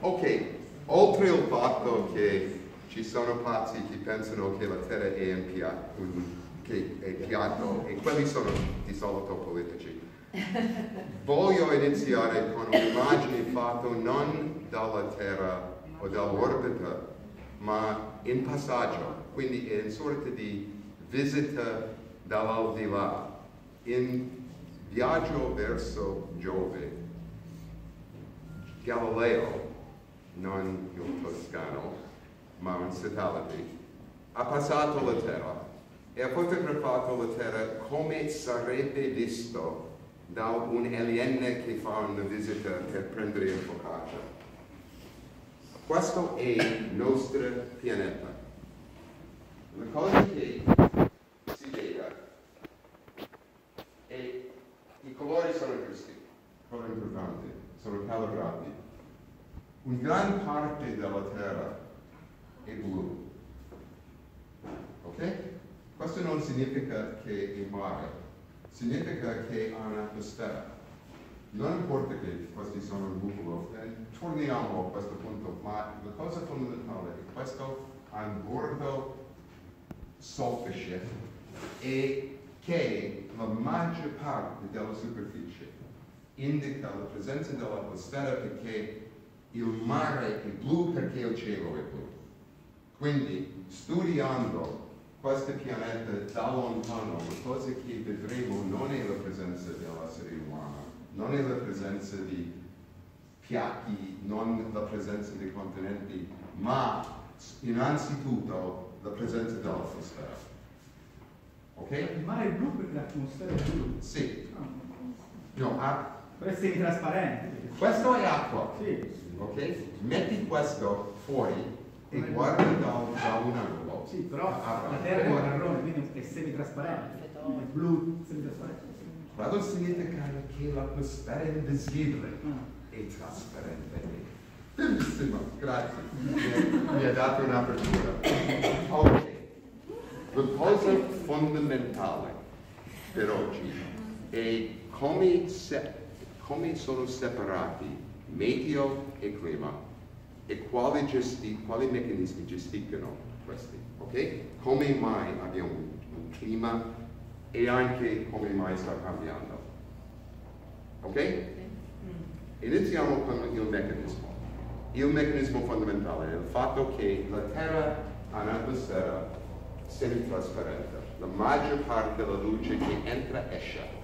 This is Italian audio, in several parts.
Ok, oltre il fatto che ci sono pazzi che pensano che la Terra è in piatto, che è piatto, e quelli sono di solito politici, voglio iniziare con un'immagine fatta non dalla Terra o dall'orbita, ma in passaggio, quindi è una sorta di visita dall'aldilà, in viaggio verso Giove. Galileo, non il toscano, ma un satellite, ha passato la Terra e ha fotografato la Terra come sarebbe visto da un alien che fa una visita per prendere il focaccia. Questo è il nostro pianeta. La cosa che si vede è i colori sono giusti, colori importanti, sono calibrati. Un gran parte della Terra è blu. Ok? Questo non significa che è mare, significa che ha un'atmosfera. Non importa che questi sono il buco, torniamo a questo punto, ma la cosa fondamentale è questo ha un bordo soffice e che la maggior parte della superficie indica la presenza dell'atmosfera perché il mare è blu perché il cielo è blu. Quindi studiando questo pianeta da lontano, la cosa che vedremo non è la presenza dell'essere umano, non è la presenza di piatti, non la presenza dei continenti, ma innanzitutto la presenza dell'atmosfera. Ok? Il mare è blu perché l'atmosfera è blu. Sì. Ah, No, ah, Però è semitrasparente. questo è acqua. Sì. Ok? Metti questo fuori e guarda da, da un angolo. Sì, però Ah, la terra è marrone, quindi è semitrasparente. È blu, semitrasparente. Quello significa che l'atmosfera invisibile Ah. è trasparente. Bellissimo, grazie. Mi, mi ha dato un'apertura. Ok. La cosa fondamentale per oggi è come, se- come sono separati meteo e clima e quali, gesti- quali meccanismi gestiscono questi. Ok? Come mai abbiamo un, un clima e anche come mai sta cambiando. Ok? Iniziamo con il meccanismo. Il meccanismo fondamentale è il fatto che la Terra ha un'atmosfera semitrasparente. La maggior parte della luce che entra esce.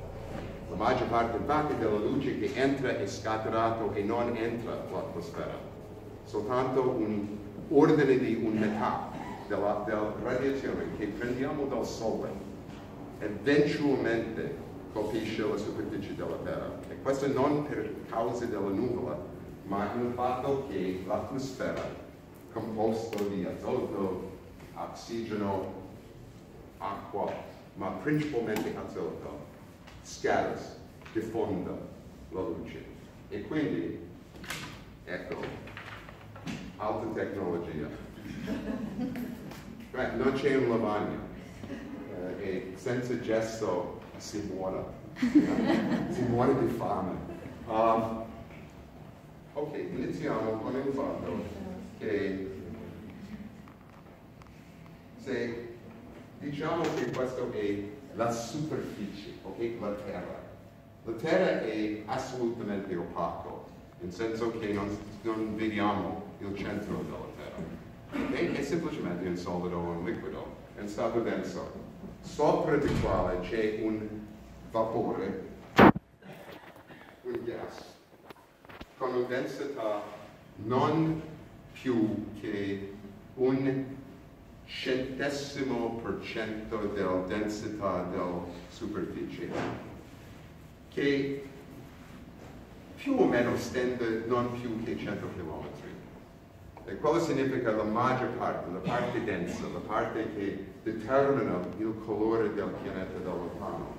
La maggior parte infatti della luce che entra è scatterato e non entra l'atmosfera. Soltanto un ordine di un metà della, della radiazione che prendiamo dal Sole eventualmente colpisce la superficie della Terra. E questo non per causa della nuvola, ma il fatto che l'atmosfera, composta di azoto, ossigeno, acqua, ma principalmente azoto, scatta, diffonda la luce. E quindi, ecco, alta tecnologia. Beh, non c'è un lavagno eh, e senza gesso si muore, si muore di fame. Um, ok, iniziamo con il fatto che se diciamo che questo è la superficie, ok, la terra. La terra è assolutamente opaco, nel senso che non, non vediamo il centro della terra. ok? È semplicemente un solido o un liquido, in stato denso, sopra di quale c'è un vapore, un gas, con una densità non più che un centesimo per cento della densità della superficie, che più o meno stende non più che 100 km. E quello significa la maggior parte, la parte densa, la parte che determina il colore del pianeta da lontano,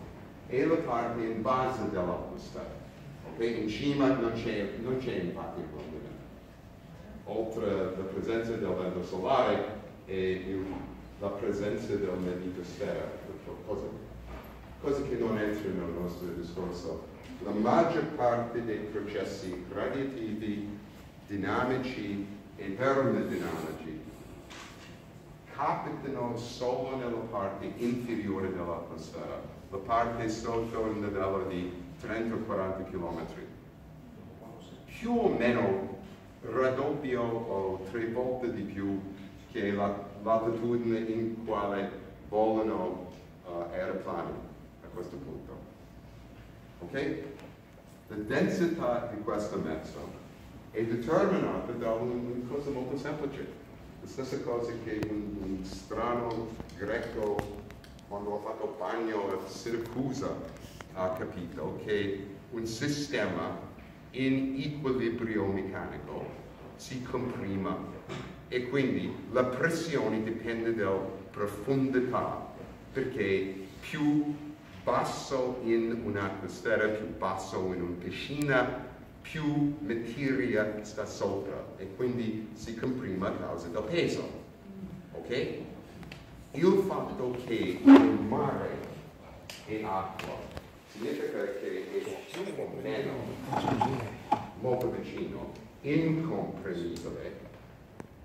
è la parte in base dell'atmosfera. Ok? In cima non c'è, non c'è continente. Oltre la presenza del vento solare e la presenza del magnetosfera, cosa, cose che non entrano nel nostro discorso. La maggior parte dei processi radiativi dinamici e termodinamici capitano solo nella parte inferiore dell'atmosfera, la parte sotto il livello di 30-40 km. Più o meno raddoppio o tre volte di più che la latitudine in quale volano uh, aeroplani a questo punto. Ok? La densità di questo mezzo è determinata da una cosa molto semplice la stessa cosa che un, un strano greco quando ha fatto bagno a Siracusa ha capito che un sistema in equilibrio meccanico si comprima e quindi la pressione dipende dalla profondità perché più basso in un'atmosfera, più basso in una piscina, più materia sta sopra e quindi si comprima a causa del peso. Ok? Il fatto che il mare è acqua significa che è più o meno molto vicino, incomprimibile.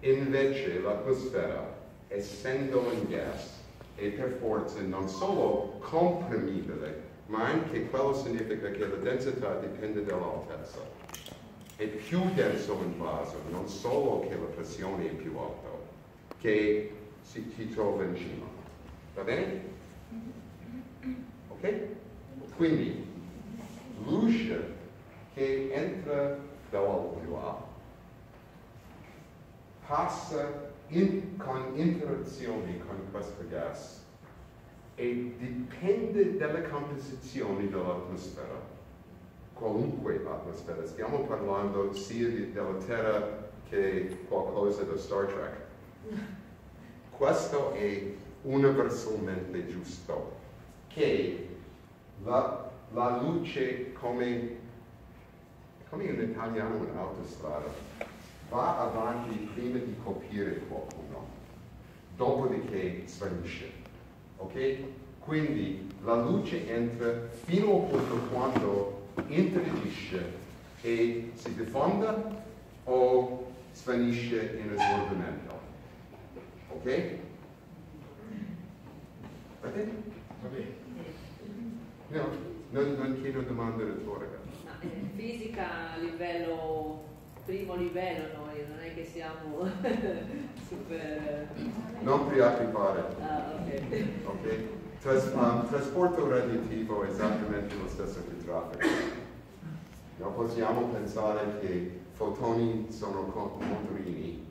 Invece l'atmosfera, essendo in gas, è per forza non solo comprimibile, ma anche quello significa che la densità dipende dall'altezza. È più denso in vaso, non solo che la pressione è più alta, che si, si trova in cima. Va bene? Ok? Quindi, luce che entra dall'acqua passa in, con interazioni con questo gas e dipende dalla composizione dell'atmosfera, qualunque atmosfera. Stiamo parlando sia di, della Terra che qualcosa da Star Trek. Questo è universalmente giusto, che la, la luce come, come in italiano un'autostrada va avanti prima di colpire qualcuno, dopodiché svanisce ok? Quindi la luce entra fino al punto quando interagisce e si diffonda o svanisce in assorbimento. Ok? Va bene? Va bene. No, non, non chiedo domande retoriche. Ma in fisica a livello primo livello noi, non è che siamo super... Non preoccupare. Ah, ok. okay? Tras, um, trasporto radioattivo è esattamente lo stesso che traffico. Non possiamo pensare che fotoni sono motorini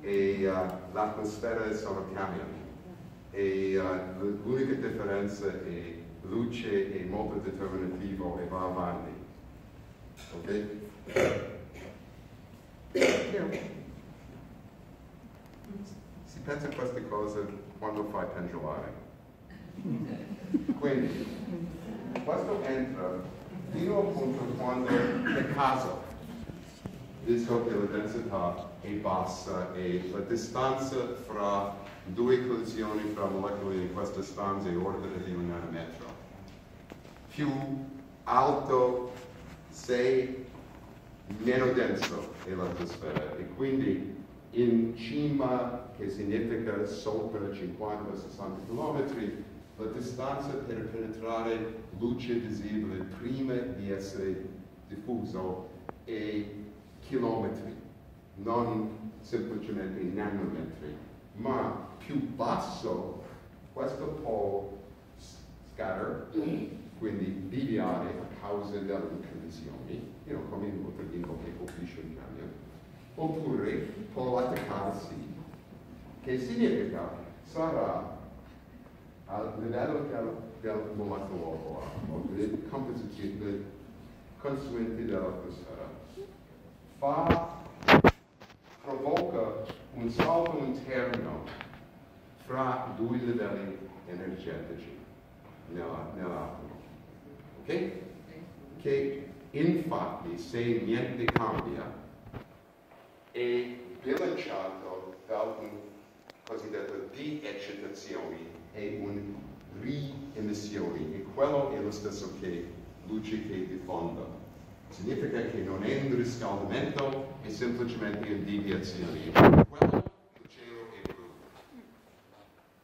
e uh, l'atmosfera sono camion. E uh, l'unica differenza è luce è molto determinativo e va avanti. Ok? Si pensa a queste cose quando fai pendolare. Quindi, questo entra fino al punto quando per caso, visto che la densità è bassa e la distanza fra due collisioni fra molecole in questa stanza è ordine di un nanometro. Più alto sei meno denso è l'atmosfera e quindi in cima, che significa sopra 50-60 km, la distanza per penetrare luce visibile prima di essere diffuso è chilometri, non semplicemente nanometri, ma più basso questo può scatter, quindi deviare a causa delle inclinazioni, you know, come in Bottarino che colpisce il camion, oppure può attaccarsi, che significa sarà al livello del, del molecolo o delle consuenti dell'atmosfera, fa, provoca un salto interno fra due livelli energetici nell'atomo. Ok? Che Infatti, se niente cambia, è bilanciato da un cosiddetto di-eccitazione e un riemissione, e quello è lo stesso che luce che diffonda. significa che non è un riscaldamento, è semplicemente una deviazione. Quello il cielo è blu.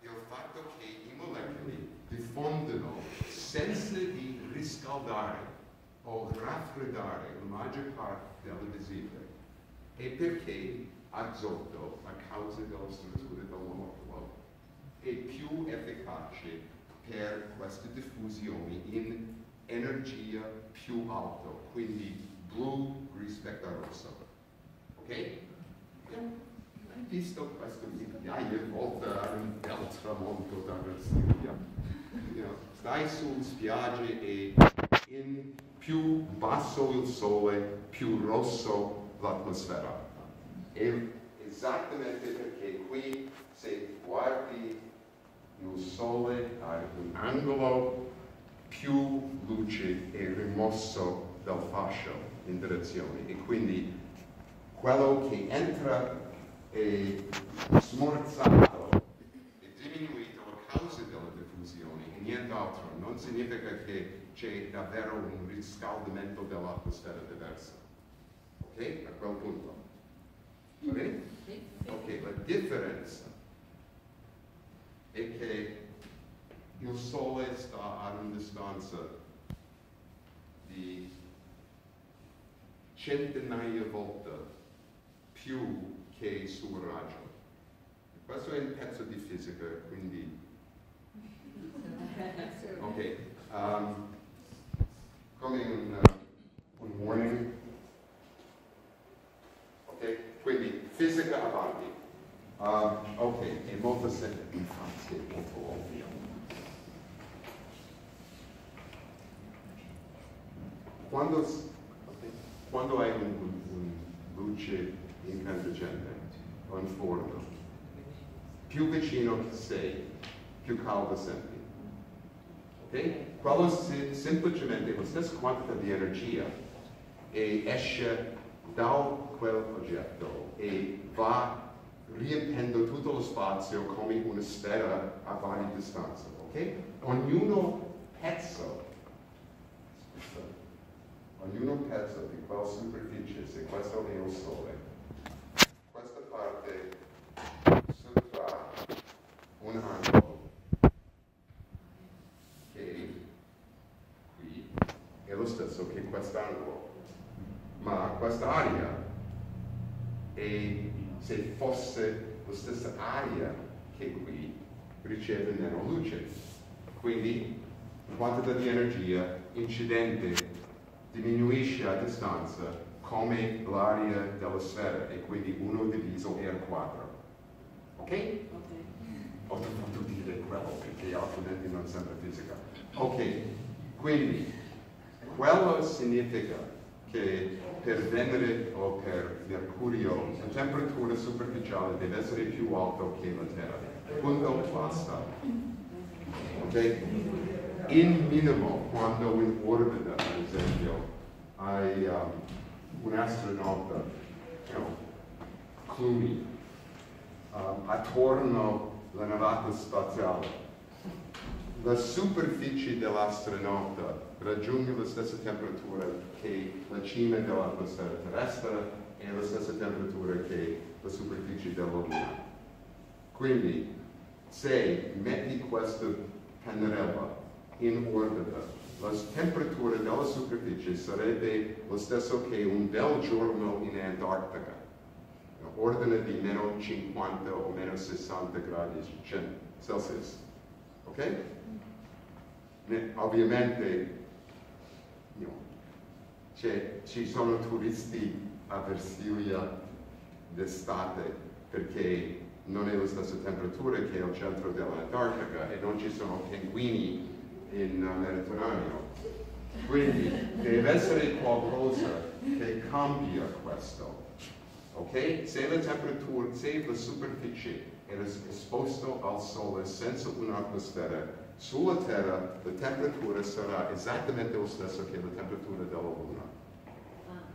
Il fatto che i molecoli diffondono senza di riscaldare o raffreddare la maggior parte delle visibili è perché azoto, a causa della struttura del molecolo, è più efficace per questa diffusione in energia più alta, quindi blu rispetto a rosso. Ok? Hai visto questo migliaia di volte un bel tramonto da Versilia? You know, stai su spiagge e più basso il sole, più rosso l'atmosfera. Esattamente perché qui se guardi il sole a un angolo, più luce è rimosso dal fascio in direzione e quindi quello che entra è smorzato e diminuito a causa della diffusione e nient'altro. Non significa che c'è davvero un riscaldamento dell'atmosfera diverso. Ok? A quel punto. Va bene? Ok, la differenza è che il Sole sta a una distanza di centinaia volte più che il suo raggio. Questo è un pezzo di fisica, quindi... Ok, um, come un, uh, warning. Ok, quindi fisica avanti. Um, ok, è molto semplice, infatti è molto ovvio. Quando, quando hai un, un, un luce incandescente o un forno, più vicino sei, più caldo senti. Ok? Quello semplicemente la stessa quantità di energia e esce da quell'oggetto e va riempendo tutto lo spazio come una sfera a varie distanze. Ok? Ognuno pezzo ognuno pezzo di quella superficie, se questo è il sole, questa parte sottra un angolo che qui è lo stesso che quest'angolo, ma quest'area e se fosse la stessa aria che qui riceve meno luce. Quindi la quantità di energia incidente diminuisce a distanza come l'area della sfera e quindi 1 diviso R4. Ok? Ok. Ho dovuto dire quello perché altrimenti non sembra fisica. Ok, quindi quello significa che per Venere o per Mercurio la temperatura superficiale deve essere più alta che la Terra. Punto basta. Ok? in minimo quando in orbita, ad esempio, hai um, un astronauta, you know, Clooney, um, attorno alla navata spaziale. La superficie dell'astronauta raggiunge la stessa temperatura che la cima dell'atmosfera terrestre e la stessa temperatura che la superficie della Luna. Quindi, se metti questa pannarella in orbita. La temperatura della superficie sarebbe lo stesso che un bel giorno in Antartica, ordine di meno 50 o meno 60 gradi Celsius. Ok? Ovviamente ci sono turisti a Versilia d'estate perché non è la stessa temperatura che al centro dell'Antartica e non ci sono pinguini in Mediterraneo. Quindi deve essere qualcosa che cambia questo. Ok? Se la temperatura, se la superficie era esposta al sole senza un'atmosfera, sulla Terra la temperatura sarà esattamente lo stesso che la temperatura della Luna.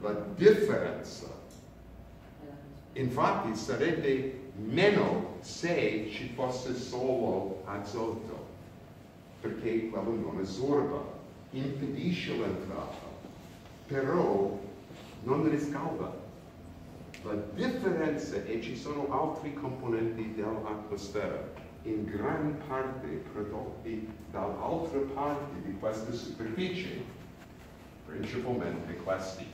La differenza, infatti, sarebbe meno se ci fosse solo azoto perché quello non assorba, impedisce l'entrata. però non riscalda. La differenza è che ci sono altri componenti dell'atmosfera, in gran parte prodotti dall'altra parte di questa superficie, principalmente questi.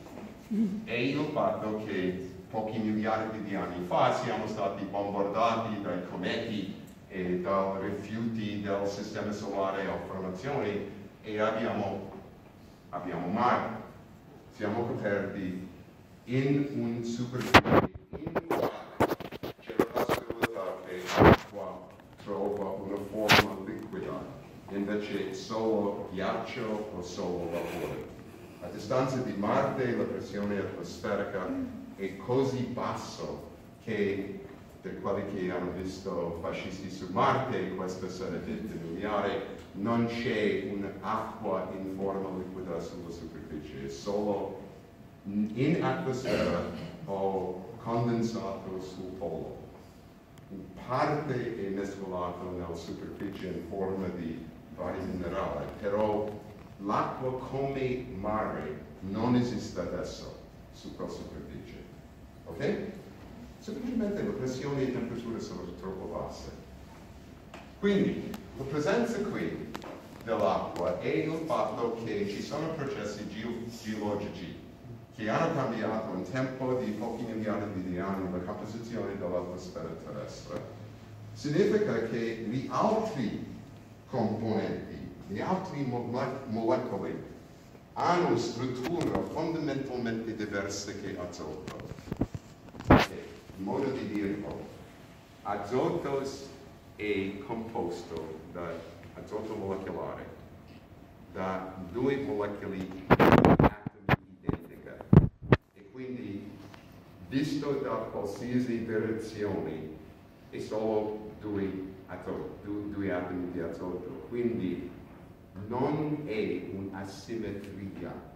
E il fatto che pochi miliardi di anni fa siamo stati bombardati dai cometi e dai rifiuti del sistema solare a formazione e abbiamo, abbiamo mare. Siamo coperti in un superficie in quale c'è la possibilità che l'acqua trova una forma liquida, invece solo ghiaccio o solo vapore. A distanza di Marte la pressione atmosferica è così basso che per quelli che hanno visto fascisti su Marte, questo sarebbe denunziare, non c'è un'acqua in forma liquida sulla superficie, è solo in atmosfera o condensato sul polo. Parte è mescolato nella superficie in forma di vari minerali, però l'acqua come mare non esiste adesso su quella superficie. Ok? Semplicemente la pressione e la temperatura sono troppo basse. Quindi la presenza qui dell'acqua è il fatto che ci sono processi geologici che hanno cambiato in tempo di pochi miliardi di anni la composizione dell'atmosfera terrestre, significa che gli altri componenti, gli altri molecole hanno struttura fondamentalmente diversa che azoto. In modo di dirlo, azoto è composto da azoto molecolare, da due molecole visto da qualsiasi direzione è solo due, due, due atomi di azoto, quindi non è un'asimmetria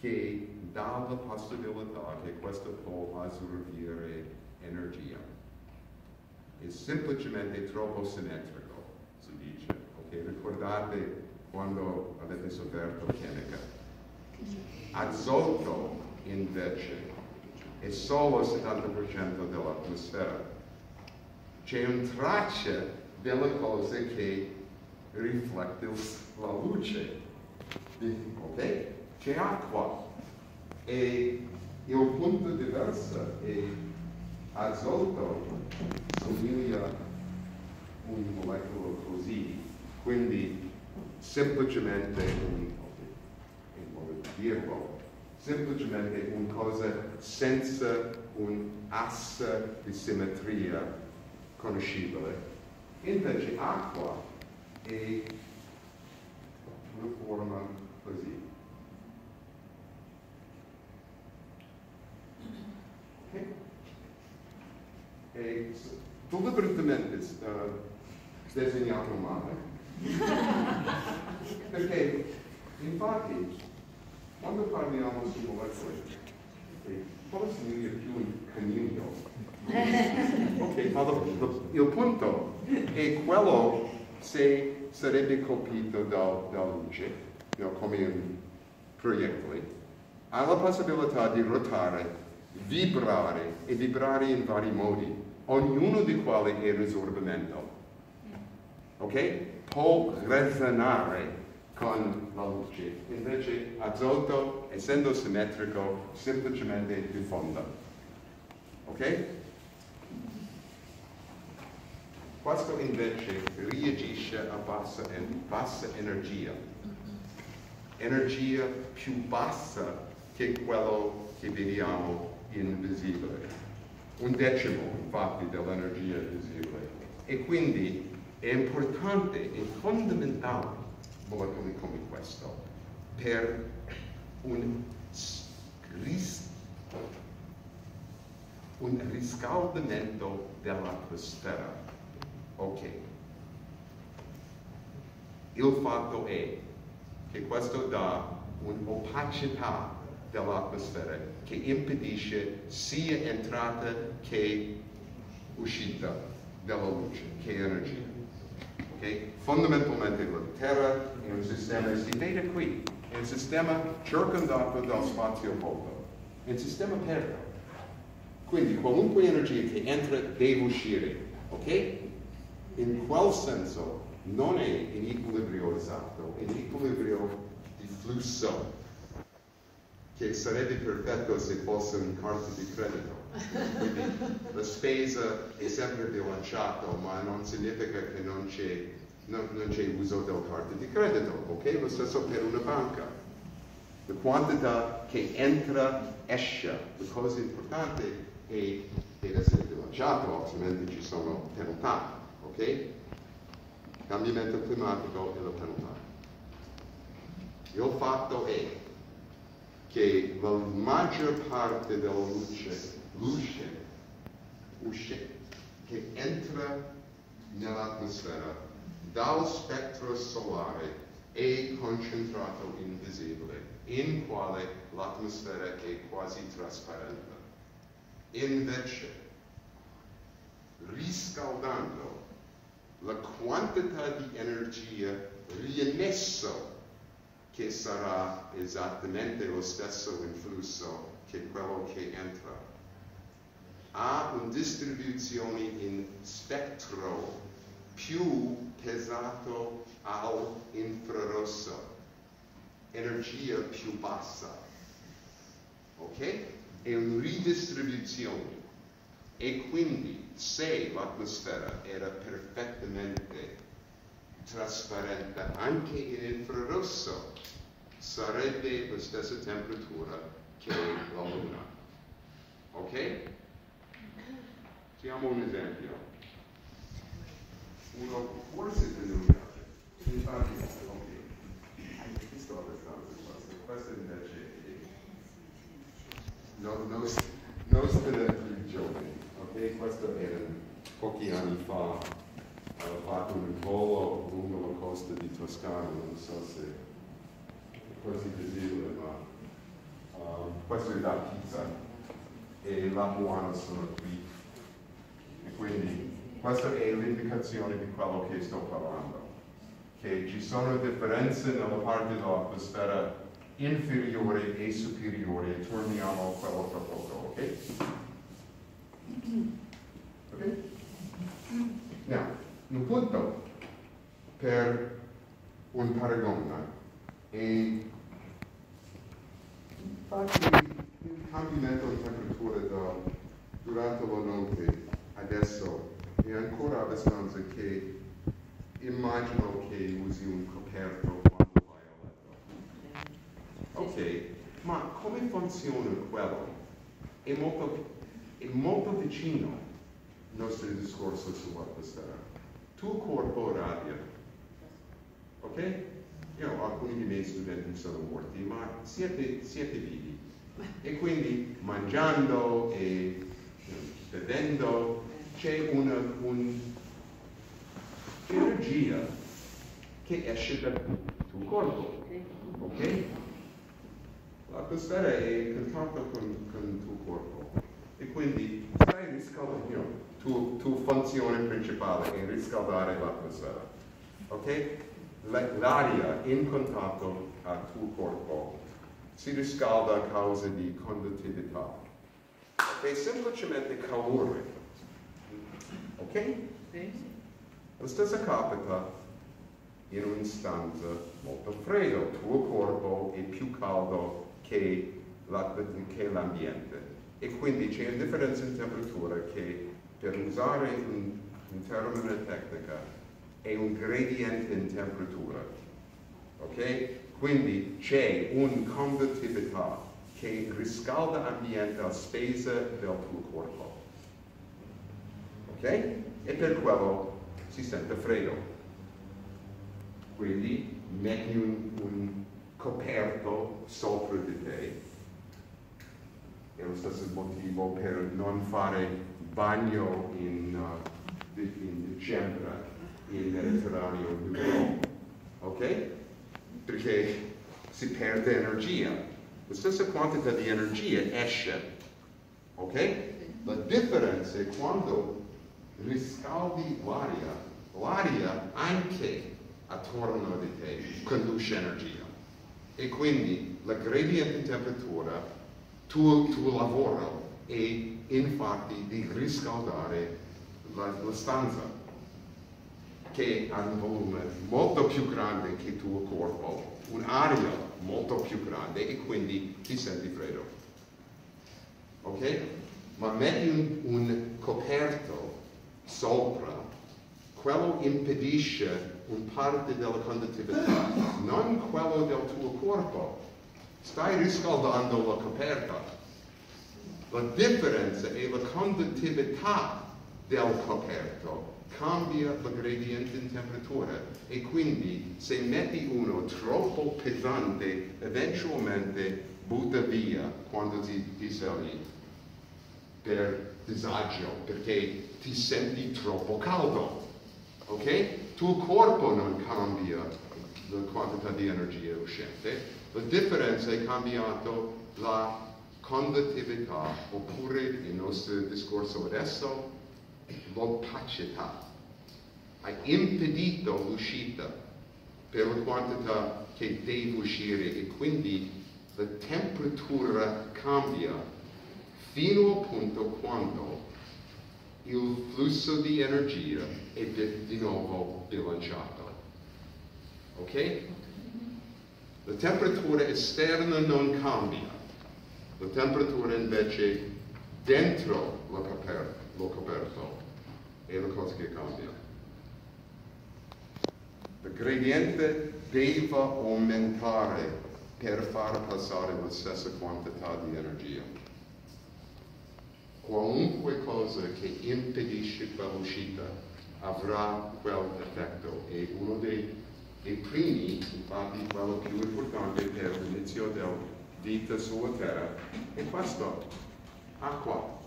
che dà la possibilità che questo può assorbire energia. È semplicemente troppo simmetrico, si dice. Okay? Ricordate quando avete sofferto chimica. Azoto invece è solo il 70% dell'atmosfera. C'è un traccia delle cose che riflette la luce. Ok? C'è acqua. E il punto diverso è azoto somiglia a un molecolo così, quindi semplicemente un, in modo di dirlo, semplicemente una cosa senza un asse di simmetria conoscibile. Invece acqua è una forma così. Okay? E deliberatamente uh, disegnato male. Perché infatti quando parliamo di okay, cosa significa più in coniglio? ok, ma lo, lo, il punto è quello se sarebbe colpito dal, dalla luce, no, come un proiettile, ha la possibilità di ruotare, vibrare e vibrare in vari modi, ognuno di quali è risorbimento. Ok? Può resonare con la luce. Invece azoto, essendo simmetrico, semplicemente diffonda. Ok? Questo invece reagisce a bassa, bassa energia. Energia più bassa che quello che vediamo invisibile. Un decimo, infatti, dell'energia visibile. E quindi è importante, è fondamentale molecoli come questo per un, ris un riscaldamento dell'atmosfera. Ok. Il fatto è che questo dà un'opacità dell'atmosfera che impedisce sia entrata che uscita della luce, che energia. Okay? Fondamentalmente la Terra è un sistema, si vede qui, è un sistema circondato dal spazio vuoto, è un sistema aperto. Quindi qualunque energia che entra deve uscire, ok? In quel senso non è in equilibrio esatto, è in equilibrio di flusso, che sarebbe perfetto se fosse un carta di credito. Quindi la spesa è sempre bilanciata, ma non significa che non c'è, non, non c'è uso del carta di credito, ok? Lo stesso per una banca. La quantità che entra esce, la cosa importante è deve essere bilanciato, altrimenti ci sono penalità, ok? Cambiamento climatico e la penalità. Il fatto è che la maggior parte della luce luce, luce che entra nell'atmosfera dal spettro solare è concentrato invisibile, in quale l'atmosfera è quasi trasparente. Invece, riscaldando la quantità di energia riemesso che sarà esattamente lo stesso influsso che quello che entra ha una distribuzione in spettro più pesato all'infrarosso, energia più bassa. Ok? È una ridistribuzione. E quindi se l'atmosfera era perfettamente trasparente anche in infrarosso, sarebbe la stessa temperatura che la Luna. Ok? Facciamo un esempio. Uno forse familiare. Infatti, ok. Qui sto abbastanza questo. Questo invece è no, no, nostre più giovani. Ok, questo era pochi anni fa. Ho fatto un volo lungo la costa di Toscana, non so se è quasi visibile, ma um, questo è da pizza e la Moana sono qui quindi questa è l'indicazione di quello che sto parlando, che ci sono differenze nella parte dell'atmosfera inferiore e superiore torniamo a quello tra poco, ok? Ok? Now, un punto per un paragone è infatti il cambiamento di temperatura da, durante la notte adesso è ancora abbastanza che immagino che usi un coperto quando vai a letto. Ok, ma come funziona quello? È molto, è molto vicino al nostro discorso sull'atmosfera. Tuo corpo radia, ok? Io, alcuni dei miei studenti sono morti, ma siete, siete vivi. E quindi mangiando e bevendo c'è un'energia che esce dal tuo corpo, ok? L'atmosfera è in contatto con, con, il tuo corpo e quindi stai riscaldando, you know, tu, tu funzione principale è riscaldare l'atmosfera, ok? L'aria in contatto al tuo corpo si riscalda a causa di conduttività. È semplicemente calore Ok? Sì. Lo stesso capita in un'istanza molto fredda, il tuo corpo è più caldo che, l'ambiente e quindi c'è una differenza in temperatura che per usare un, un termine tecnica è un gradiente in temperatura. Ok? Quindi c'è una conduttività che riscalda l'ambiente a spese del tuo corpo ok? E per quello si sente freddo. Quindi metti un, un coperto sopra di te. È lo stesso motivo per non fare bagno in, uh, in dicembre in Mediterraneo ok? Perché si perde energia. La stessa quantità di energia esce, ok? La differenza è quando riscaldi l'aria, l'aria anche attorno di te conduce energia. E quindi la gradiente in temperatura, tuo, tuo lavoro è infatti di riscaldare la, la stanza che ha un volume molto più grande che il tuo corpo, un'aria molto più grande e quindi ti senti freddo. Ok? Ma metti un, un coperto sopra, quello impedisce un parte della conduttività, non quello del tuo corpo. Stai riscaldando la coperta. La differenza è la conduttività del coperto. Cambia la gradiente in temperatura. E quindi se metti uno troppo pesante eventualmente butta via quando ti, ti per disagio perché ti senti troppo caldo ok? tuo corpo non cambia la quantità di energia uscente la differenza è cambiato la conduttività oppure il nostro discorso adesso l'opacità ha impedito l'uscita per la quantità che deve uscire e quindi la temperatura cambia fino al punto quando il flusso di energia è di, nuovo bilanciato. Ok? La temperatura esterna non cambia, la temperatura invece dentro lo coperto, lo coperto è la cosa che cambia. Il gradiente deve aumentare per far passare la stessa quantità di energia. Qualunque cosa che impedisce quell'uscita avrà quell'effetto e uno dei, dei, primi, infatti quello più importante per l'inizio della vita sulla Terra è questo, acqua.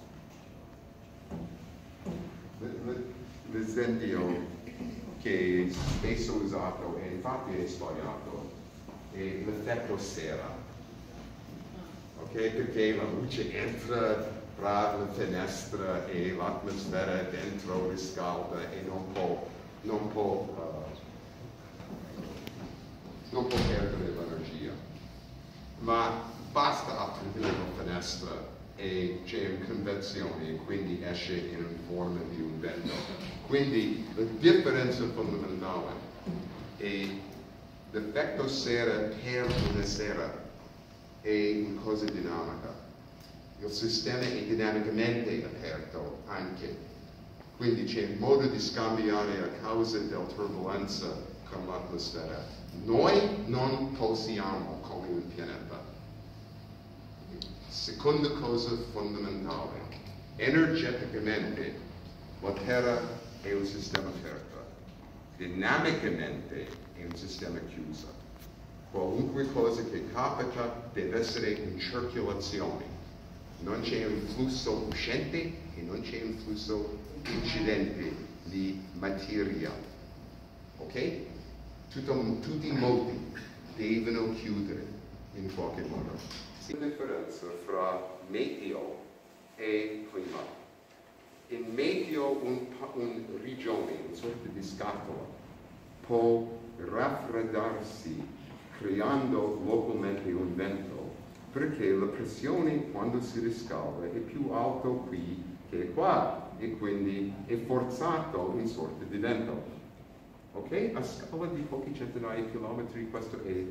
L'esempio che spesso usato e infatti è sbagliato è l'effetto sera. Ok? Perché la luce entra tra la finestra e l'atmosfera dentro riscalda e non può, non può, uh, non può perdere l'energia. Ma basta aprire la finestra e c'è una convezione e quindi esce in forma di un vento. Quindi la differenza fondamentale è l'effetto sera per una sera è una cosa dinamica. Il sistema è dinamicamente aperto anche. Quindi c'è un modo di scambiare a causa della turbolenza con l'atmosfera. Noi non possiamo come un pianeta Seconda cosa fondamentale, energeticamente la Terra è un sistema aperto, dinamicamente è un sistema chiuso. Qualunque cosa che capita deve essere in circolazione. non c'è un flusso uscente e non c'è un flusso incidente di materia. Ok? Tutto, tutti i modi devono chiudere in qualche modo. Sì. La differenza fra meteo e clima. In meteo un, un regione, una sorta di scatola, può raffreddarsi creando localmente un vento perché la pressione quando si riscalda è più alta qui che qua e quindi è forzato in sorta di vento. Ok? A scala di pochi centinaia di chilometri questo è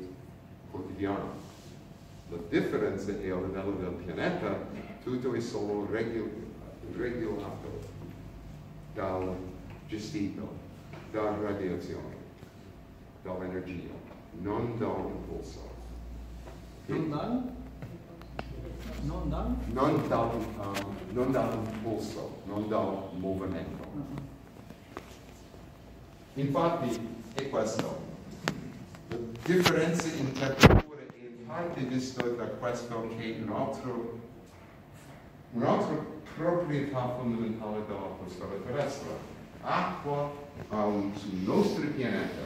quotidiano. La differenza è a livello del pianeta, tutto è solo regol regolato dal gestito, dalla radiazione, dall'energia, non dall'impulso. Non dal? Non dal? Non, dal, um, non dall'impulso, non dal movimento. Infatti è questo. La differenza in temperatura parte visto da questo che un altro, un'altra proprietà fondamentale dell'atmosfera terrestre. Acqua um, sul nostro pianeta,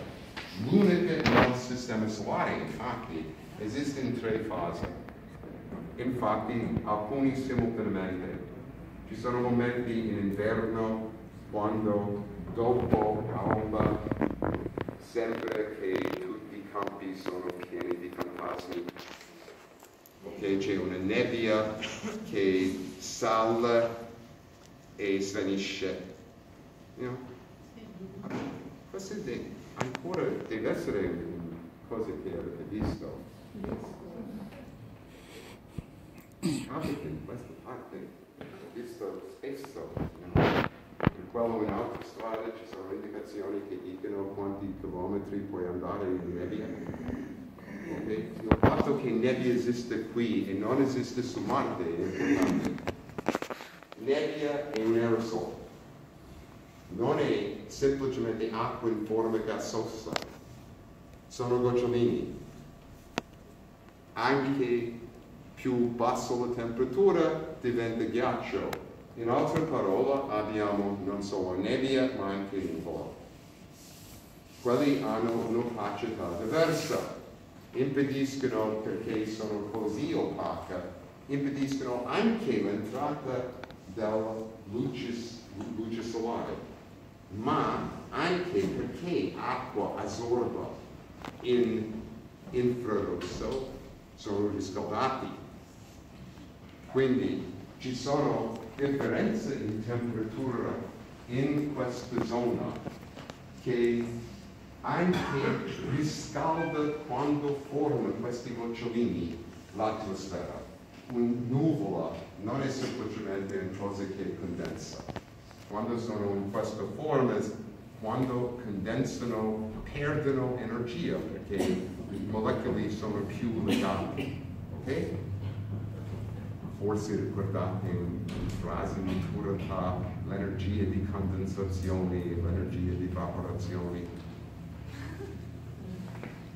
l'unica nel sistema solare, infatti, esiste in tre fasi. Infatti, alcuni simultaneamente. Ci sono momenti in inverno quando dopo l'alba sembra che tutti campi sono pieni di fantasmi. Ok, c'è una nebbia che sale e svanisce. You know? Questo de- ancora deve essere cose che avete visto. Capite in questa parte, ho visto spesso. know? Per quello in autostrada ci sono indicazioni che dicono quanti chilometri puoi andare in nebbia. Ok? Il fatto che nebbia esiste qui e non esiste su Marte è importante. Nebbia è un aerosol. Non è semplicemente acqua in forma gassosa. Sono gocciolini. Anche più bassa la temperatura diventa ghiaccio. In altre parole abbiamo non solo nebbia ma anche nuvola. Quelli hanno un'opacità diversa, impediscono perché sono così opaca, impediscono anche l'entrata della luce, luce solare, ma anche perché acqua assorba in infrarosso sono riscaldati. Quindi ci sono differenze in temperatura in questa zona che anche riscalda quando forma questi gocciolini l'atmosfera. Un nuvola non è semplicemente una cosa che condensa. Quando sono in questa forma, quando condensano, perdono energia perché i molecoli sono più legati. Ok? Forse ricordate frasi natura tra l'energia di condensazione e l'energia di evaporazione.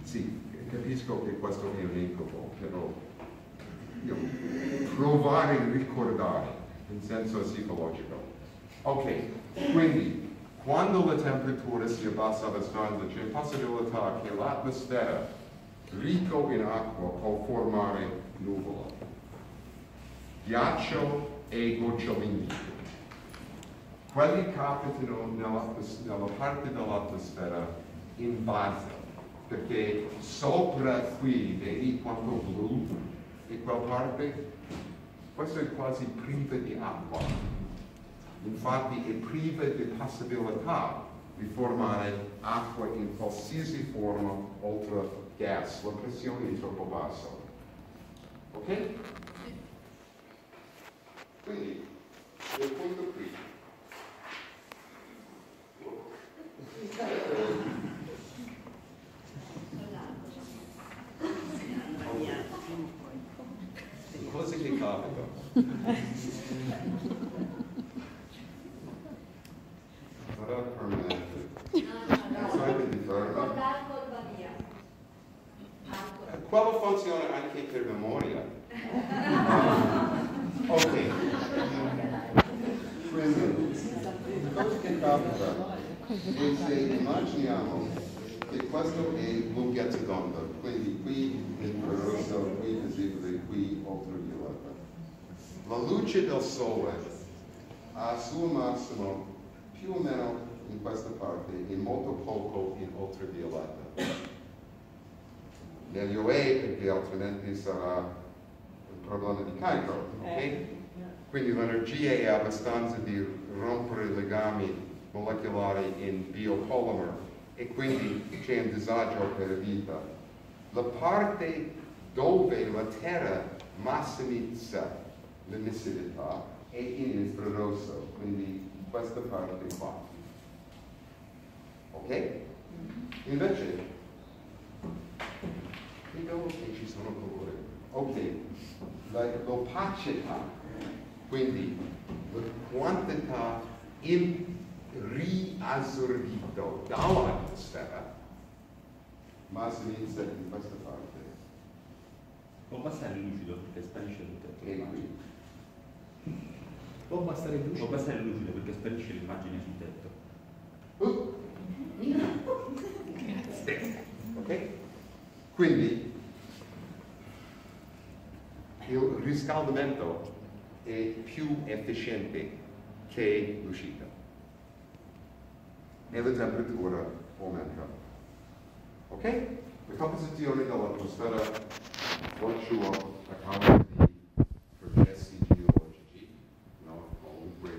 Sì, capisco che questo è un incubo, però io, provare a ricordare in senso psicologico. Ok, quindi quando la temperatura si abbassa abbastanza c'è possibilità che l'atmosfera ricco in acqua può formare nuvola, ghiaccio e gocciolini. Quelli capitano nella, nella parte dell'atmosfera in base, perché sopra qui, vedi quanto blu è quella parte? Questo è quasi priva di acqua. Infatti è priva di possibilità di formare acqua in qualsiasi forma oltre gas. La pressione è troppo bassa. Ok? Quindi, il punto qui. Cose che capitano. Di ferma? Quello funziona anche per memoria. Ok. Quindi, cosa che capita è se immaginiamo che questo è lunghezza d'onda, quindi qui infrarosso, qui visibile, qui ultravioletta. La luce del sole ha il suo massimo più o meno in questa parte e molto poco in ultravioletta. Meglio è perché altrimenti sarà problema di cancro, ok? Quindi l'energia è abbastanza di rompere i legami molecolari in biopolymer e quindi c'è un disagio per la vita. La parte dove la Terra massimizza l'emissività è in infrarosso, quindi questa parte qua. Ok? Invece, vedo che ci sono colori. Ok, l'opacità, quindi la quantità in riassorbito dall'atmosfera, massimizza in questa parte. Può passare lucido perché sparisce tutto. E qui. Può bastare Può lucido. passare lucido perché sparisce l'immagine sul tetto. Uh. Ok? Quindi il riscaldamento è più efficiente che l'uscita e la temperatura aumenta. Ok? La composizione dell'atmosfera fluttua a causa di processi geologici, no? comunque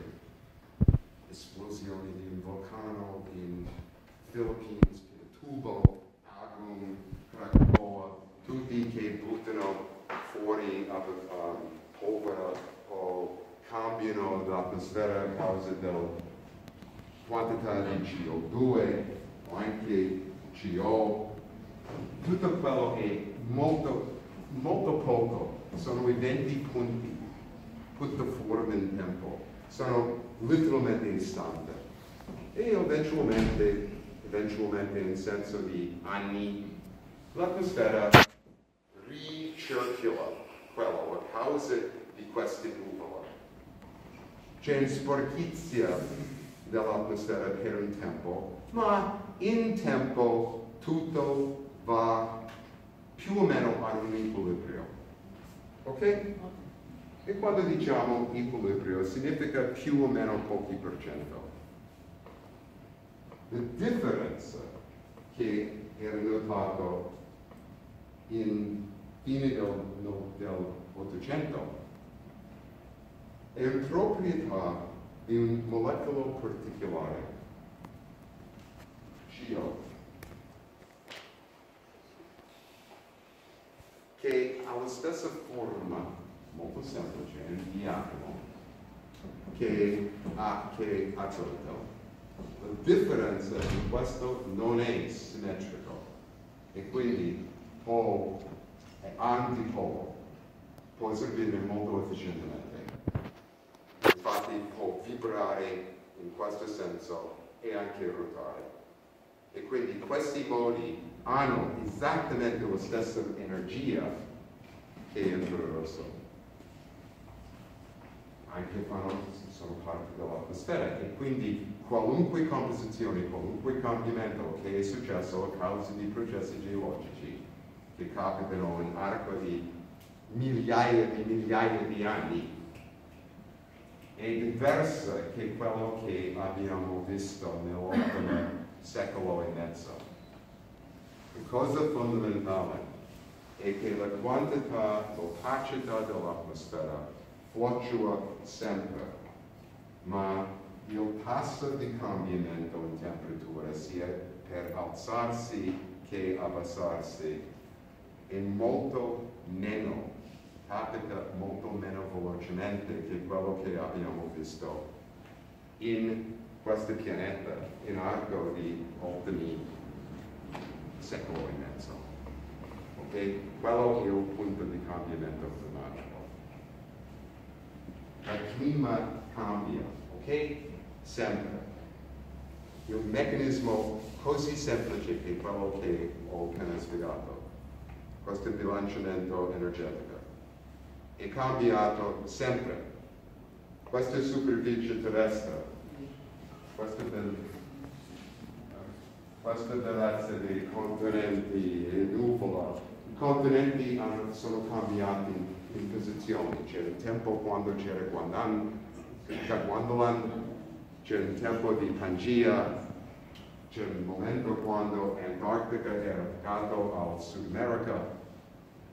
esplosioni di un vulcano in Philippines, Pinatubo, Agun, Krakatoa, tutti che buttano fuori um, polvere o cambiano l'atmosfera a causa della quantità di CO2 o anche CO, tutto quello è molto, molto poco, sono eventi punti, tutta fuori nel tempo, sono letteralmente istanti. E eventualmente, eventualmente in senso di anni, l'atmosfera ricircola quello a causa di queste nuvole. C'è sporchizia dell'atmosfera per un tempo, ma in tempo tutto va più o meno ad un equilibrio. Ok? E quando diciamo equilibrio significa più o meno pochi per cento. La differenza che era notato in fine del, dell'Ottocento è proprietà di un molecolo particolare, CO, che ha la stessa forma, molto semplice, un diatomo, che ha, che azoto. La differenza in questo non è simmetrico e quindi può, è antipolo, può servire molto efficientemente. Infatti può vibrare in questo senso e anche ruotare. E quindi questi modi hanno esattamente la stessa energia che il rosso. Anche fanno, sono parte dell'atmosfera e quindi qualunque composizione, qualunque cambiamento che è successo a causa di processi geologici che capitano in arco di migliaia di migliaia di anni è diversa che quello che abbiamo visto nell'ultimo secolo e mezzo. La cosa fondamentale è che la quantità, l'opacità dell'atmosfera fluttua sempre, ma il tasso di cambiamento in temperatura, sia per alzarsi che abbassarsi, è molto meno, capita molto meno velocemente che quello che abbiamo visto in questo pianeta in arco di ultimi secolo e mezzo. Ok? Quello è il punto di cambiamento climatico. Il clima cambia, ok? Sempre. Il meccanismo così semplice che quello che ho appena spiegato, questo bilanciamento energetico, è cambiato sempre. Questa superficie terrestre questo del, questa bellezza dei continenti e nuvola. I continenti sono cambiati in, posizione. C'era il tempo quando c'era Guandan, Gondolan, c'era il tempo di Pangaea, c'era il momento quando Antarctica era attaccato al Sud America,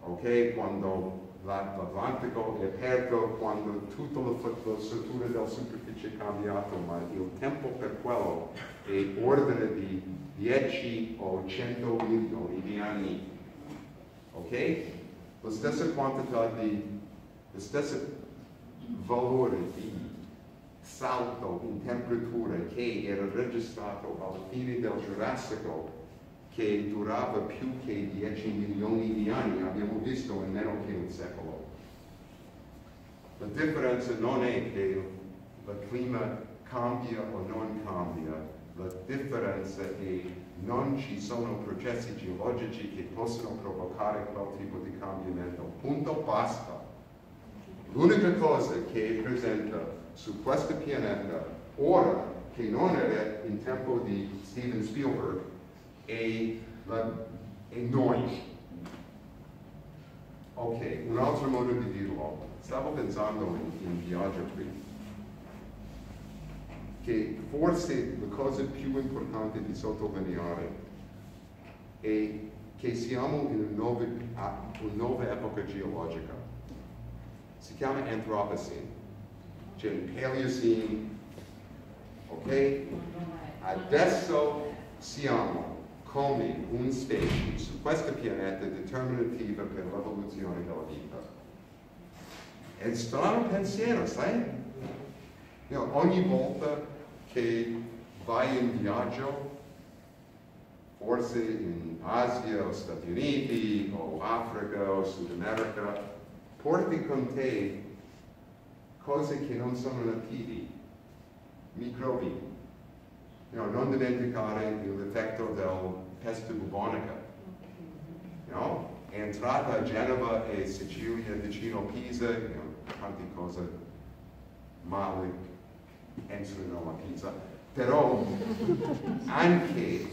ok? Quando l'Atlantico è aperto quando tutta la, struttura della superficie è cambiata, ma il tempo per quello è ordine di 10 o 100 milioni di anni. Ok? La stessa quantità di, lo stesso valore di salto in temperatura che era registrato alla fine del Giurassico che durava più che 10 milioni di anni, abbiamo visto in meno che un secolo. La differenza non è che il clima cambia o non cambia, la differenza è che non ci sono processi geologici che possono provocare quel tipo di cambiamento. Punto basta. L'unica cosa che è presente su questo pianeta ora, che non era in tempo di Steven Spielberg, e, la, e noi. Ok, un altro modo di dirlo. Stavo pensando in, in viaggio qui che forse la cosa più importante di sottolineare è che siamo in una nuova, una nuova epoca geologica. Si chiama Anthropocene, c'è il Paleocene, ok? Adesso siamo come un specie su questo pianeta determinativa per l'evoluzione della vita. È strano pensiero, sai? Know, ogni volta che vai in viaggio, forse in Asia o Stati Uniti o Africa o Sud America, porti con te cose che non sono nativi, microbi. Know, non dimenticare l'effetto del peste bubonica. You know? È entrata a Genova e Sicilia vicino a Pisa, you know, tante cose male entrano a Pisa, però anche,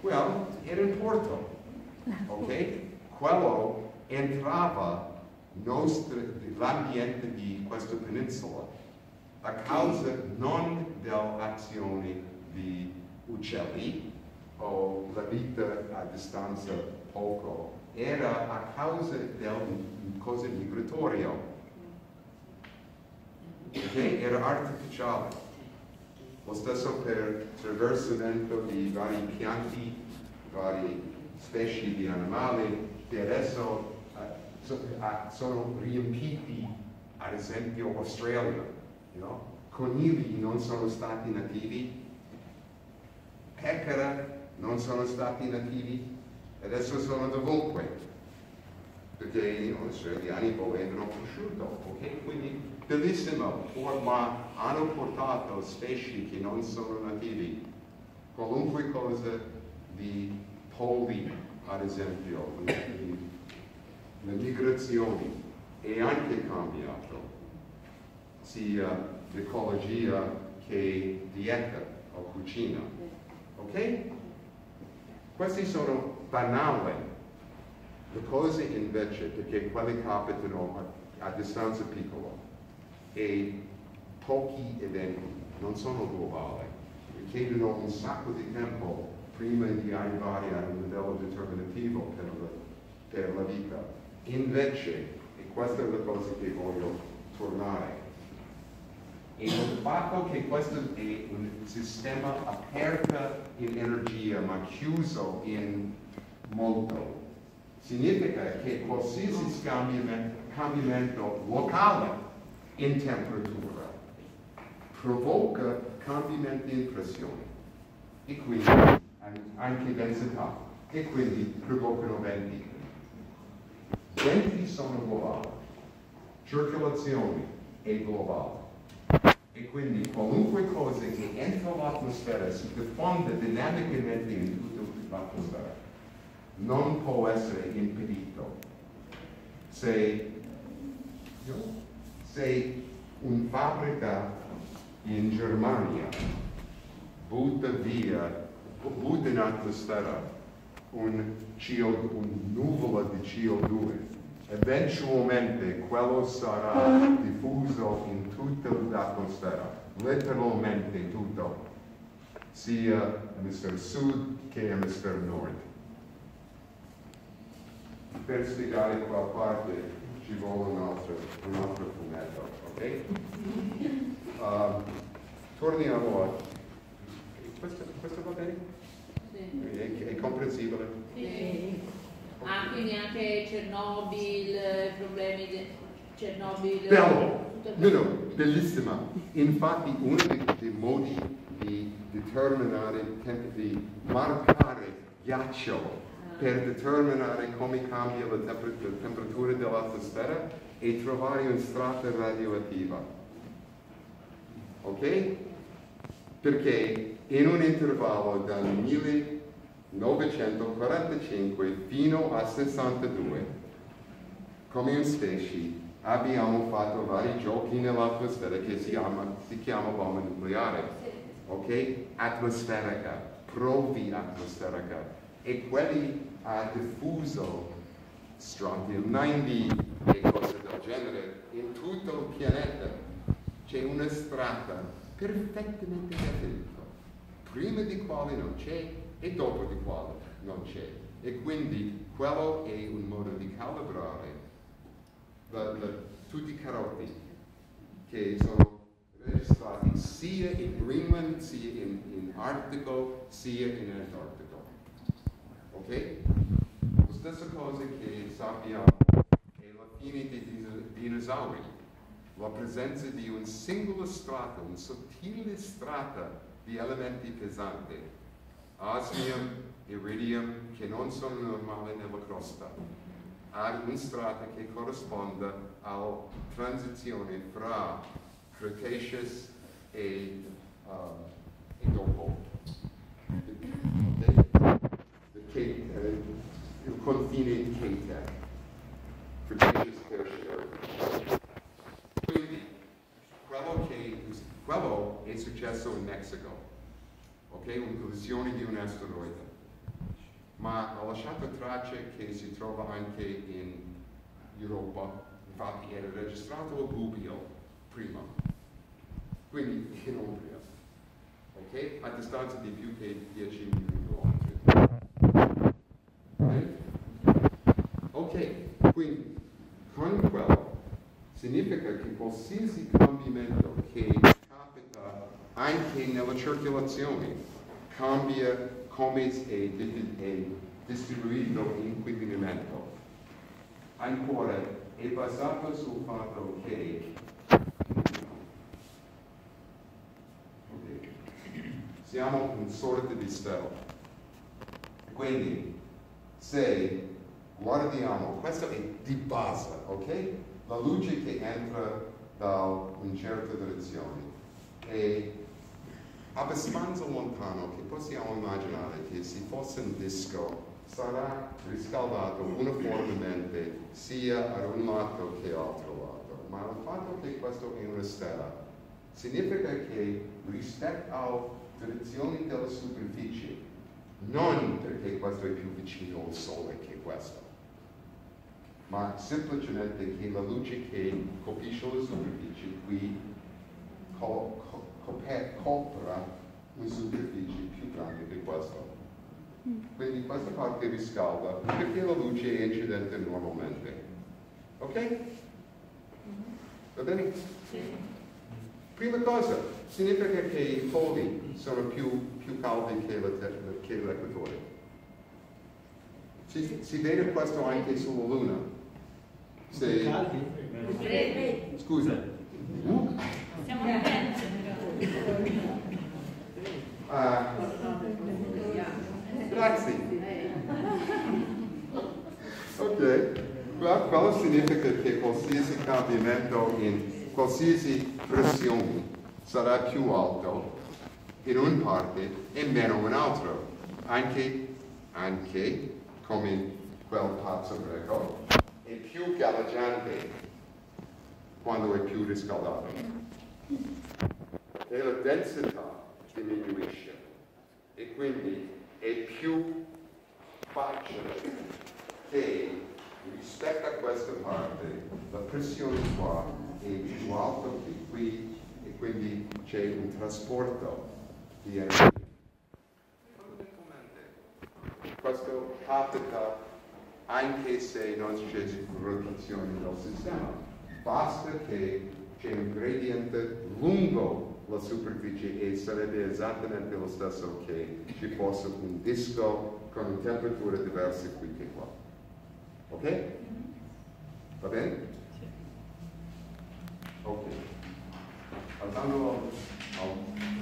well, era in Porto, ok? Quello entrava l'ambiente di questa penisola a causa non dell'azione di uccelli o la vita a distanza poco, era a causa del cosa migratorio. Okay? Era artificiale. Lo stesso per attraversamento di vari pianti, varie specie di animali, che adesso uh, sono riempiti, ad esempio, Australia. You know? Conigli non sono stati nativi, pecore non sono stati nativi, adesso sono dovunque, perché gli australiani vogliono prosciutto, ok? Quindi bellissimo, ma hanno portato specie che non sono nativi, qualunque cosa di poli, ad esempio, le migrazioni è anche cambiato, sia l'ecologia che dieta o cucina, ok? Questi sono banali. Le cose invece, perché quelle capitano a, a distanza piccola e pochi eventi, non sono globali, richiedono un sacco di tempo prima di arrivare a un livello determinativo per la, per la vita. Invece, e questa è la cosa che voglio tornare, e il fatto che questo è un sistema aperto in energia ma chiuso in molto significa che qualsiasi cambiamento locale in temperatura provoca cambiamenti in pressione. E quindi anche densità. E quindi provocano venti. Venti sono globali, circolazione è globale quindi qualunque cosa che entra l'atmosfera si diffonde dinamicamente in tutta l'atmosfera. Non può essere impedito. Se, se un fabbrica in Germania butta via butta in atmosfera un, CO, un nuvola di CO2 eventualmente quello sarà diffuso in tutta l'atmosfera, letteralmente tutto, sia emisfero sud che emisfero nord. Per spiegare qua parte ci vuole un altro, un altro fumetto, ok? Uh, torniamo a... Questo, questo va bene? Sì. È, è comprensibile? Sì. Ah, quindi anche Chernobyl, problemi di Chernobyl. Bello, no, no, bellissima. Infatti uno dei, dei modi di determinare, di marcare ghiaccio ah. per determinare come cambia la, temper la temperatura dell'atmosfera è trovare un strato radioattiva. Ok? Perché in un intervallo dal 1000 945 fino a 62. Come un specie abbiamo fatto vari giochi nell'atmosfera che si chiama, si chiama bomba nucleare, ok? Atmosferica, provi atmosferica. E quelli ha diffuso strontium 90 e cose del genere in tutto il pianeta. C'è una strata perfettamente definita, prima di quale non c'è e dopo di quale non c'è. E quindi quello è un modo di calibrare la, la, tutti i carotti che sono registrati sia in Greenland, sia in, in Artico, sia in Antartico. Ok? La stessa cosa che sappiamo è la fine dei dinosauri, la presenza di un singolo strato, un sottile strata di elementi pesanti, osmium, iridium, che non sono normali nella crosta. Strato che corrisponde alla transizione fra Cretaceous e, uh, e dopo. Il confine di Keita, Cretaceous Tertiary. Quindi, quello, che, quello è successo in Messico, ok? Un'occlusione di un asteroide. Ma ha lasciato tracce che si trova anche in Europa, infatti era registrato a Gubbio prima, quindi in Umbria, ok? A distanza di più che 10.000 km. Ok, quindi con quello significa che qualsiasi cambiamento che capita anche nella circolazione cambia come di- è distribuito l'inquinamento. Ancora, è basato sul fatto che siamo un sorta di stella. Quindi, se guardiamo, questo è di base, ok? La luce che entra da una certa direzione è abbastanza lontano che possiamo immaginare che se fosse un disco sarà riscaldato uniformemente sia ad un lato che all'altro lato. Ma il fatto che questo è una stella significa che rispetto alla direzione della superficie, non perché questo è più vicino al Sole che questo, ma semplicemente che la luce che colpisce la superficie qui co- co- copra una superficie più grande di questo. Quindi questa parte riscalda perché la luce è incidente normalmente. Ok? Va bene? Prima cosa, significa che i poli sono più, più caldi che, l'equatore. Si, si vede questo anche sulla Luna. Se, Caldi? scusa, Siamo attenti. Ah, grazie. Ok, quello significa che qualsiasi cambiamento in qualsiasi pressione sarà più alto in una parte e meno in un'altra, anche, anche come quel pazzo greco, è più galleggiante quando è più riscaldato. E la densità diminuisce e quindi è più facile che rispetto a questa parte la pressione qua è più alta che qui e quindi c'è un trasporto di energia. Questo capita anche se non c'è rotazione del sistema. Basta che c'è un gradiente lungo la superficie e sarebbe esattamente lo stesso che ci fosse un disco con una temperatura diversa qui che qua. Ok? Va bene? Ok. Passando al,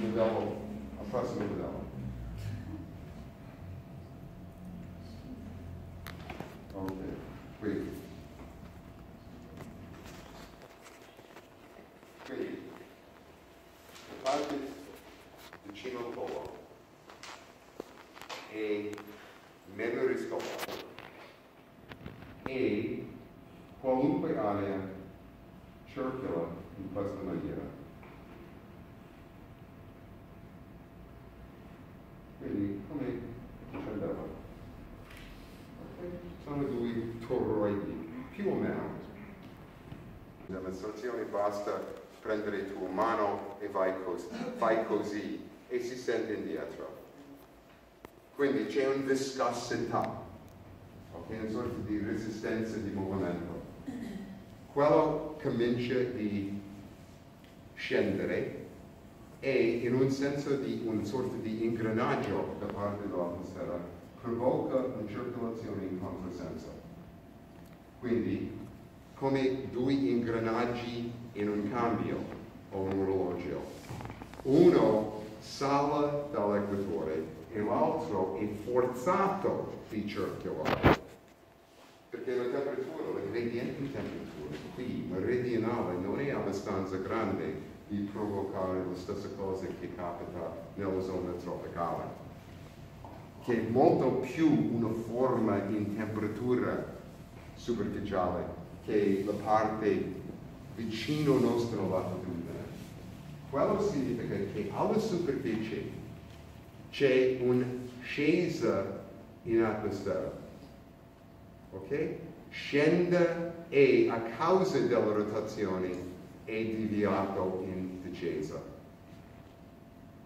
modello, al prossimo modello. Ok, qui. La parte vicino al polo è meno riscaldata e qualunque area circola in questa maniera. Quindi, come diceva, ok, sono due toroidi, più o meno. La dimostrazione basta prendere il tuo mano e vai così, fai così e si sente indietro. Quindi c'è una viscosità ok? Una sorta di resistenza di movimento. Quello comincia di scendere e in un senso di una sorta di ingranaggio da parte dell'atmosfera provoca una circolazione in controsenso. Quindi, come due ingranaggi in un cambio o un orologio, uno sale dall'equatore e l'altro è forzato di circolare. Perché la temperatura, la gradiente di temperatura qui, meridionale, non è abbastanza grande di provocare la stessa cosa che capita nella zona tropicale, che è molto più una forma in temperatura superficiale che la parte vicino alla nostra latitudine. Quello significa che alla superficie c'è un'ascesa in atmosfera, ok? Scende e a causa della rotazione è deviato in discesa.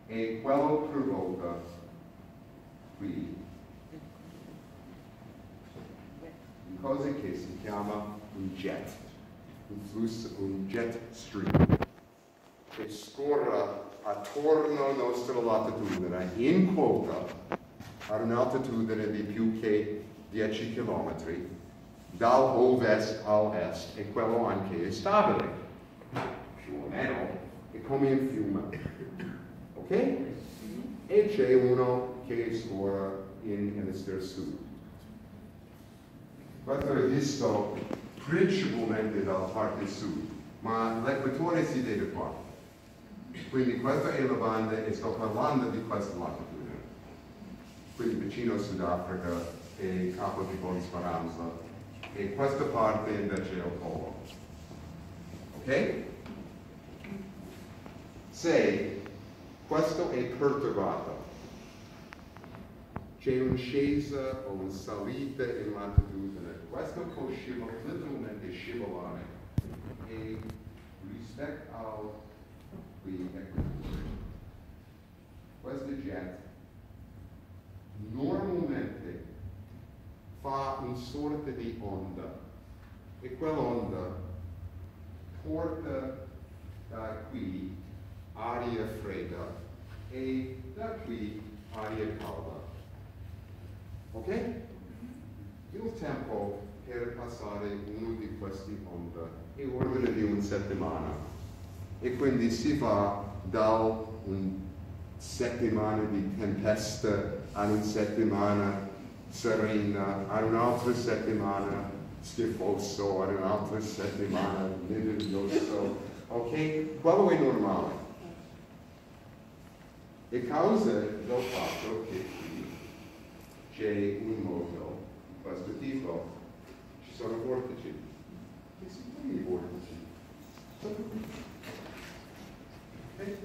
E quello provoca qui cosa che si chiama un jet, un flusso, un jet stream, che scorre attorno alla nostra latitudine in quota ad un'altitudine di più che 10 km, dal ovest all'est, e quello anche è stabile più o meno, è come un fiume. Ok? E c'è uno che scorre in emisfero sud. Questo è visto principalmente dalla parte sud, ma l'equatore si vede qua. Quindi questa è la banda e sto parlando di questa latitudine. Quindi vicino a Sudafrica e Capo di Speranza e questa parte invece è il polo. Ok? Se questo è perturbato, c'è un'ascesa o una salita in latitudine, questo può scivolare, letteralmente scivolare e rispetto al qui equatore, questo jet normalmente fa una sorta di onda e quell'onda porta da qui aria fredda e da qui aria calda. Ok? Il tempo per passare uno di questi onde è ordine di una settimana e quindi si va da una settimana di tempesta a una settimana serena, a un'altra settimana schifoso, a un'altra settimana nervoso. Ok? Quello è normale. E causa del fatto che qui c'è un modo di questo tipo, sono vortici. Che sono i vortici? Okay.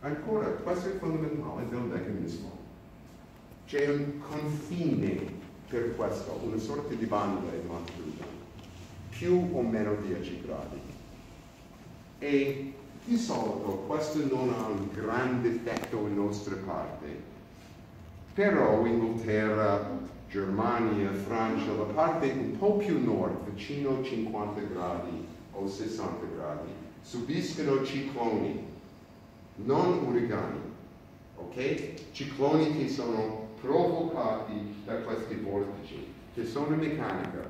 Ancora, questo è fondamentale del meccanismo. C'è un confine per questo, una sorta di banda in latitudine, più o meno 10 gradi. E di solito questo non ha un grande effetto in nostra parte, però Inghilterra, Germania, Francia, la parte un po' più nord, vicino a 50 gradi o 60 gradi, subiscono cicloni, non uragani, ok? Cicloni che sono provocati da questi vortici, che sono meccanica.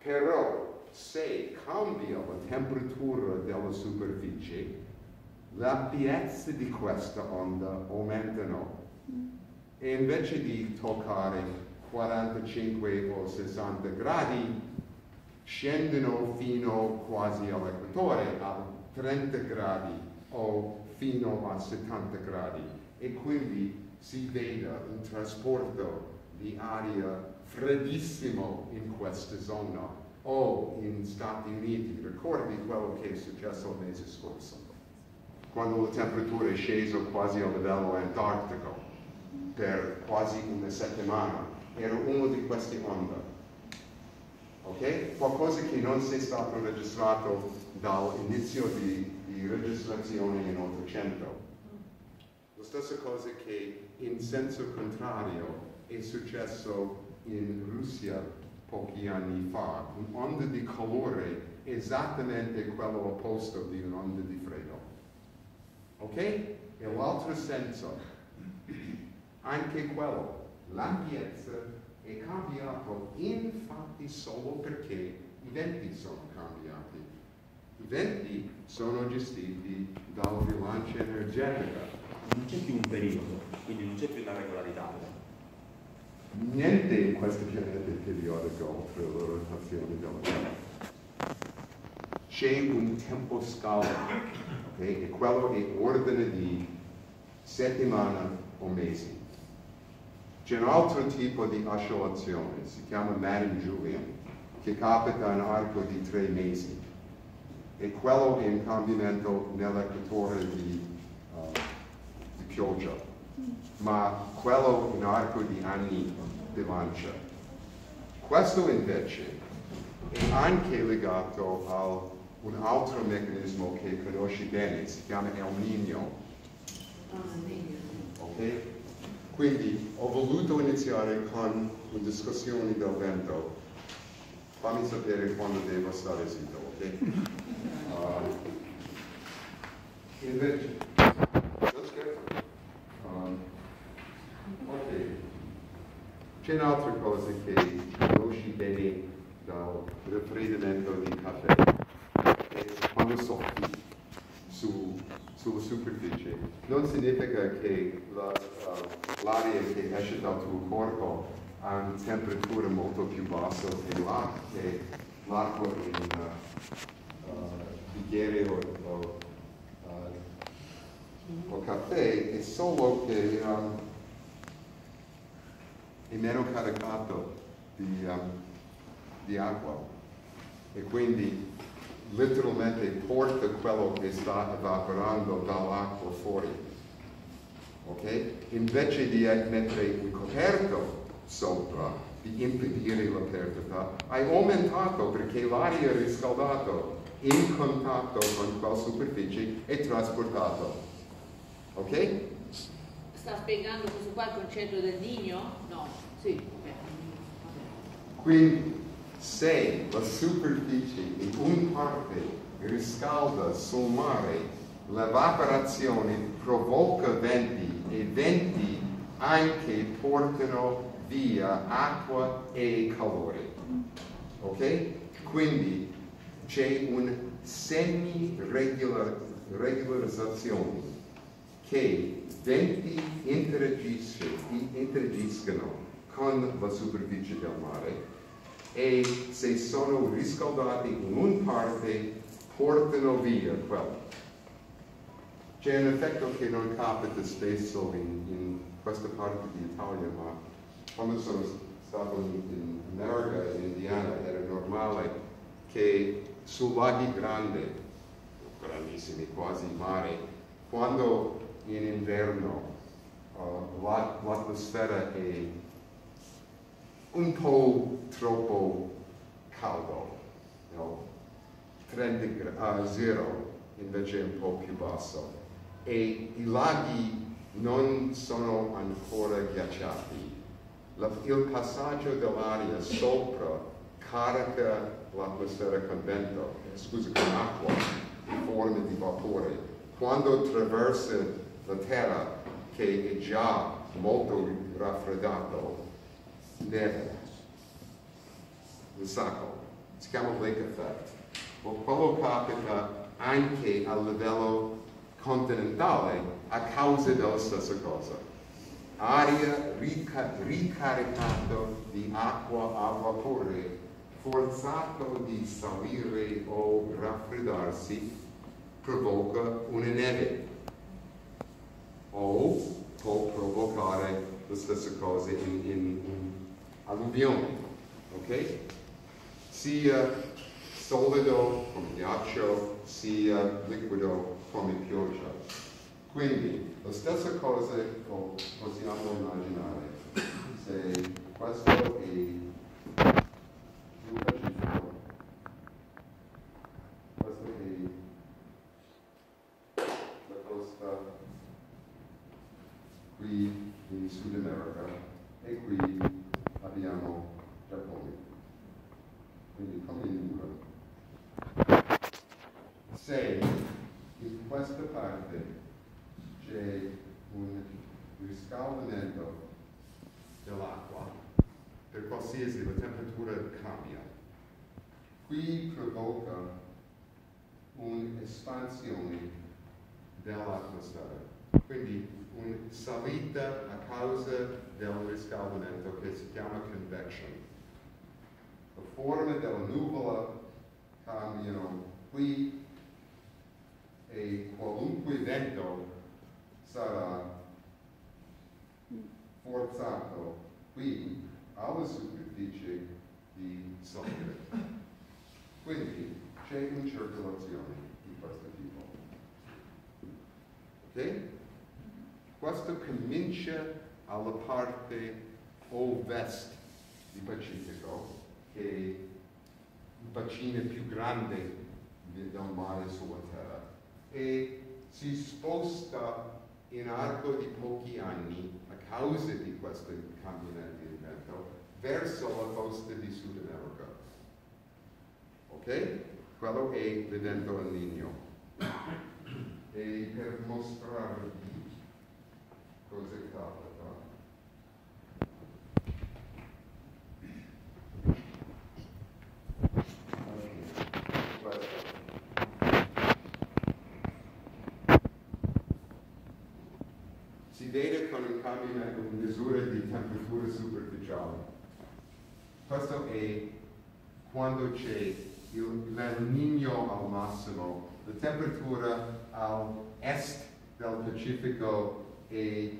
Però se cambia la temperatura della superficie, l'ampiezza di questa onda aumentano e invece di toccare 45 o 60 gradi, scendono fino quasi all'equatore, a 30 gradi o fino a 70 gradi e quindi si vede un trasporto di aria freddissimo in questa zona o in Stati Uniti, ricordi quello che è successo il mese scorso, quando la temperatura è scesa quasi a livello antartico per quasi una settimana, era uno di questi onde. Ok? Qualcosa che non si è stato registrato dall'inizio di, di registrazione in 800. La stessa cosa che in senso contrario è successo in Russia pochi anni fa, un'onda di calore esattamente quello opposto di un'onda di freddo. Ok? E l'altro senso, anche quello, l'ampiezza è cambiato infatti solo perché i venti sono cambiati. I venti sono gestiti dalla bilancia energetica. Non c'è più un periodo, quindi non c'è più una regolarità. Niente in questo pianeta è periodico oltre la rotazione della Terra. C'è un tempo scala, ok? E quello è ordine di settimana o mesi. C'è un altro tipo di oscillazione, si chiama Madden-Julian, che capita in arco di tre mesi. E quello è un cambiamento nell'equatore di, uh, di pioggia, ma quello in arco di anni di lancia. Questo invece è anche legato a un altro meccanismo che conosci bene, si chiama El Niño. Ok? Quindi ho voluto iniziare con una discussione del vento. Fammi sapere quando devo stare zitto, ok? Uh, invece, let's get um, ok. C'è un'altra cosa che conosci bene dal raffreddamento di caffè. È quando soffi su, sulla superficie, non significa che uh, l'aria che esce dal tuo corpo ha una temperatura molto più bassa che l'acqua, in uh, uh, bicchiere o, o, uh, o caffè, è solo che um, è meno caricato di, um, di acqua. E quindi letteralmente porta quello che sta evaporando dall'acqua fuori. Ok? Invece di mettere un coperto sopra, di impedire la perdita, hai aumentato perché l'aria riscaldata in contatto con quella superficie è trasportato. Ok? Sta spiegando questo qua il concetto del digno? No, sì, ok. Vabbè. Quindi se la superficie in un parte riscalda sul mare, l'evaporazione provoca venti e venti anche portano via acqua e calore. Ok? Quindi c'è una semi-regolarizzazione che venti interagiscono con la superficie del mare e se sono riscaldati in una parte portano via quello. C'è un effetto che non capita spesso in, in questa parte d'Italia, ma quando sono stato in, in America, in Indiana, era normale che su laghi grandi, grandissimi, quasi mare, quando in inverno uh, la- l'atmosfera è un po' troppo caldo, no? 30 gra- uh, zero invece è un po' più basso. E i laghi non sono ancora ghiacciati. La- il passaggio dell'aria sopra carica l'atmosfera con vento, scusa, con acqua in forma di vapore. Quando attraversa la terra, che è già molto raffreddato, neve, un sacco, si chiama lake effect. Ma quello capita anche a livello continentale a causa della stessa cosa. Aria rica- ricaricata di acqua a vapore, forzato di salire o raffreddarsi, provoca una neve o può provocare la stessa cosa in, in, in alluvioni, ok? Sia solido come ghiaccio, sia liquido come pioggia. Quindi la stessa cosa po- possiamo immaginare se questo è un Pacifico, questo è la costa qui in Sud America e qui abbiamo abbiamo Giappone. Quindi come in dura. Se in questa parte c'è un riscaldamento dell'acqua, per qualsiasi la temperatura cambia. Qui provoca un'espansione dell'atmosfera, quindi una salita a causa del riscaldamento che si chiama convection. La forma della nuvola cambiano qui e qualunque vento sarà forzato qui alla superficie di Sole. Quindi c'è una circolazione di questo tipo. Ok? Questo comincia alla parte ovest di Pacifico, che è il bacino più grande del mare sulla Terra, e si sposta in arco di pochi anni a causa di questi cambiamenti di vento verso la costa di Sud America. Ok? Quello è l'evento El Niño. E per mostrarvi capita. Si vede con il cambiamento in misura di temperatura superficiale. Questo è quando c'è il El Niño al massimo, la temperatura all'est del Pacifico è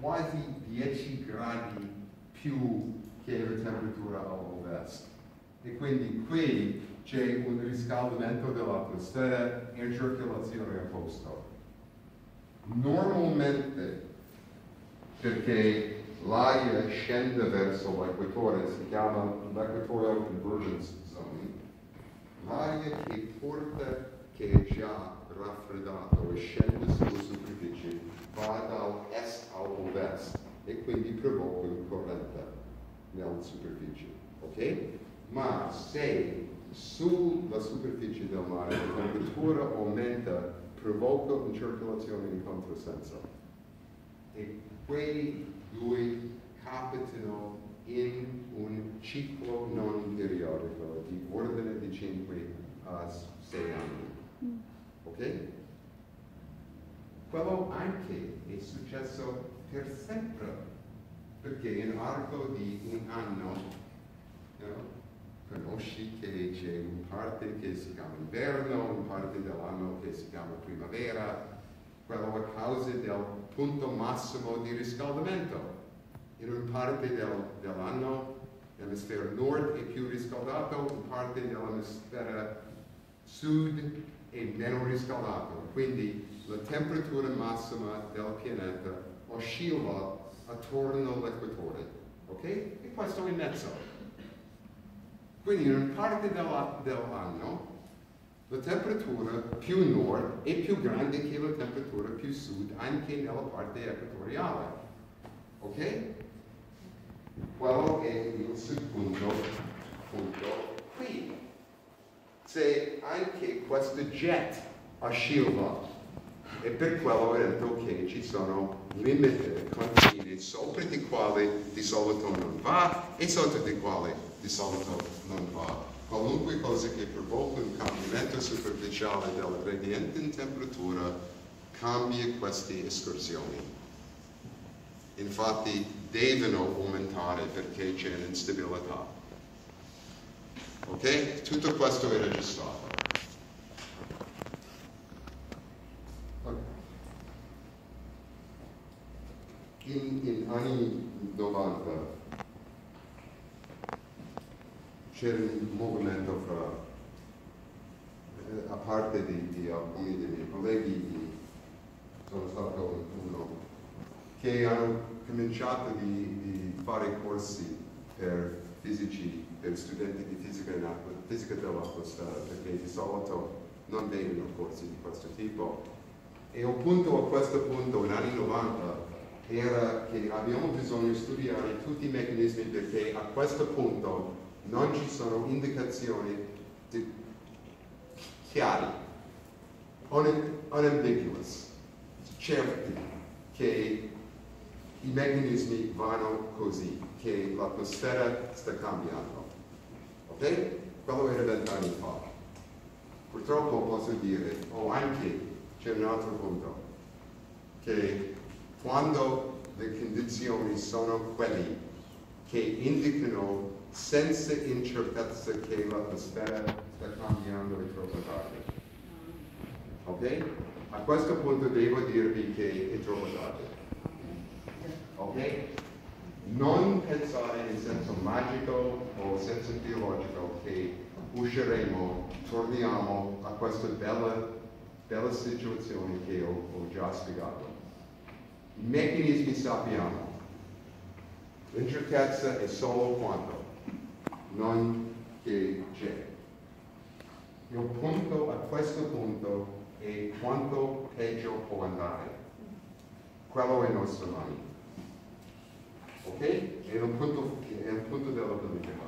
quasi 10 gradi più che la temperatura all'ovest. E quindi qui c'è un riscaldamento dell'atmosfera e circolazione opposta. Normalmente, perché l'aria scende verso l'equatore, si chiama l'equatorial convergence zone, l'aria che porta, che è già raffreddato e scende sulla superficie, va dall'est all'ovest e quindi provoca un corrente nella superficie, ok? Ma se sulla superficie del mare la temperatura aumenta, provoca una circolazione in controsenso. E quei due capitano in un ciclo non periodico di ordine di 5 a 6 anni. Ok? Quello anche è successo per sempre, perché in arco di un anno know, conosci che c'è una parte che si chiama inverno, una parte dell'anno che si chiama primavera, quello a causa del punto massimo di riscaldamento. In una parte del, dell'anno l'emisfero nord è più riscaldato, in parte dell'emisfero sud è meno riscaldato. Quindi la temperatura massima del pianeta oscilla attorno all'equatore. Ok? E questo è mezzo. Quindi in una parte della, dell'anno la temperatura più nord è più grande che la temperatura più sud anche nella parte equatoriale. Ok? Quello è il secondo punto qui. Se anche questo jet oscilla, e per quello ho detto che ci sono limiti, confini, sopra di quali di solito non va e sotto di quali di solito non va. Qualunque cosa che provoca un cambiamento superficiale del gradiente in temperatura cambia queste escursioni. Infatti devono aumentare perché c'è un'instabilità. Ok? Tutto questo è registrato. In, in anni 90 c'era un movimento fra, eh, a parte di, di alcuni dei miei colleghi, sono stato uno, che hanno cominciato di, di fare corsi per fisici, per studenti di fisica, in fisica dell'atmosfera, perché di solito non vedono corsi di questo tipo. E appunto a questo punto, in anni 90, era che abbiamo bisogno di studiare tutti i meccanismi perché a questo punto non ci sono indicazioni di- chiari, un- unambiguous, certi che i meccanismi vanno così, che l'atmosfera sta cambiando. Ok? Quello era vent'anni fa. Purtroppo posso dire, o anche c'è un altro punto, che quando le condizioni sono quelle che indicano senza incertezza che l'atmosfera sta cambiando è troppo tardi. Ok? A questo punto devo dirvi che è troppo tardi. Ok? Non pensare in senso magico o senso teologico che usciremo, torniamo a questa bella, bella situazione che ho, ho già spiegato. I meccanismi sappiamo. L'incertezza è solo quando, non che c'è. Il punto a questo punto è quanto peggio può andare. Quello è nostro mani. Ok? È un punto, è un punto della politica.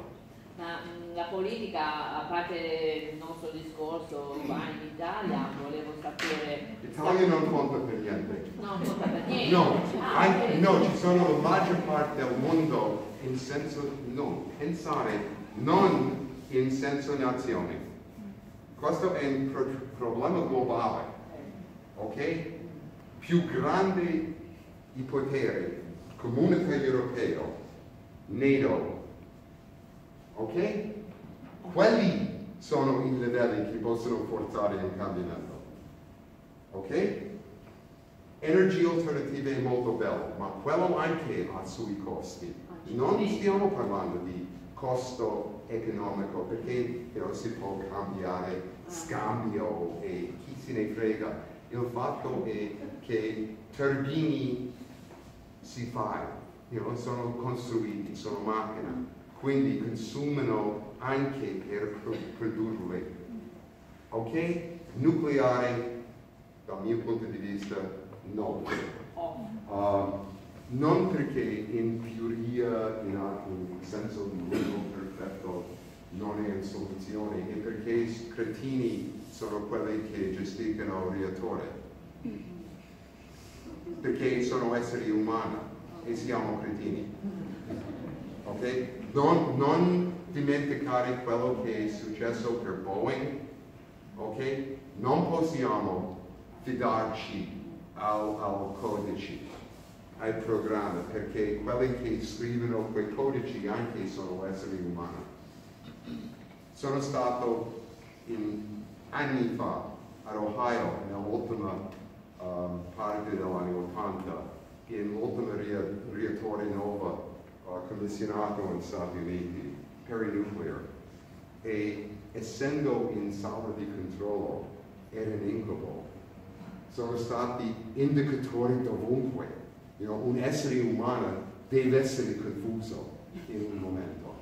Ma mh, la politica, a parte il nostro discorso qua in Italia, volevo sapere... L'Italia non conta per niente. No, non conta per niente. No, Ah, anche- no, ci sono la maggior parte del mondo in senso, no, pensare non in senso nazione. Questo è un pro- problema globale, ok? Più grandi i poteri, comunità europea, NATO, ok? Quelli sono i livelli che possono portare un cambiamento, ok? Energie alternative è molto bello, ma quello anche ha sui costi. Non stiamo parlando di costo economico perché know, si può cambiare scambio e chi se ne frega. Il fatto è che turbini si fa, you know, sono costruiti, sono macchine, quindi consumano anche per pro- produrle. Ok? Nucleare, dal mio punto di vista, no. Uh, non perché in teoria, in un senso di mondo perfetto, non è una soluzione, è perché i cretini sono quelli che gestiscono il reattore. Perché sono esseri umani e siamo cretini. Ok? Non, non dimenticare quello che è successo per Boeing. Ok? Non possiamo fidarci al, al codice, ai programmi, perché quelli che scrivono quei codici anche sono esseri umani. Sono stato in, anni fa ad Ohio, nell'ultima um, parte degli anni 80, in l'ultimo rea- reattore nuovo uh, commissionato negli Stati Uniti per il nucleare. E essendo in sala di controllo, era un incubo. Sono stati indicatori dovunque. You know, un essere umano deve essere confuso in un momento.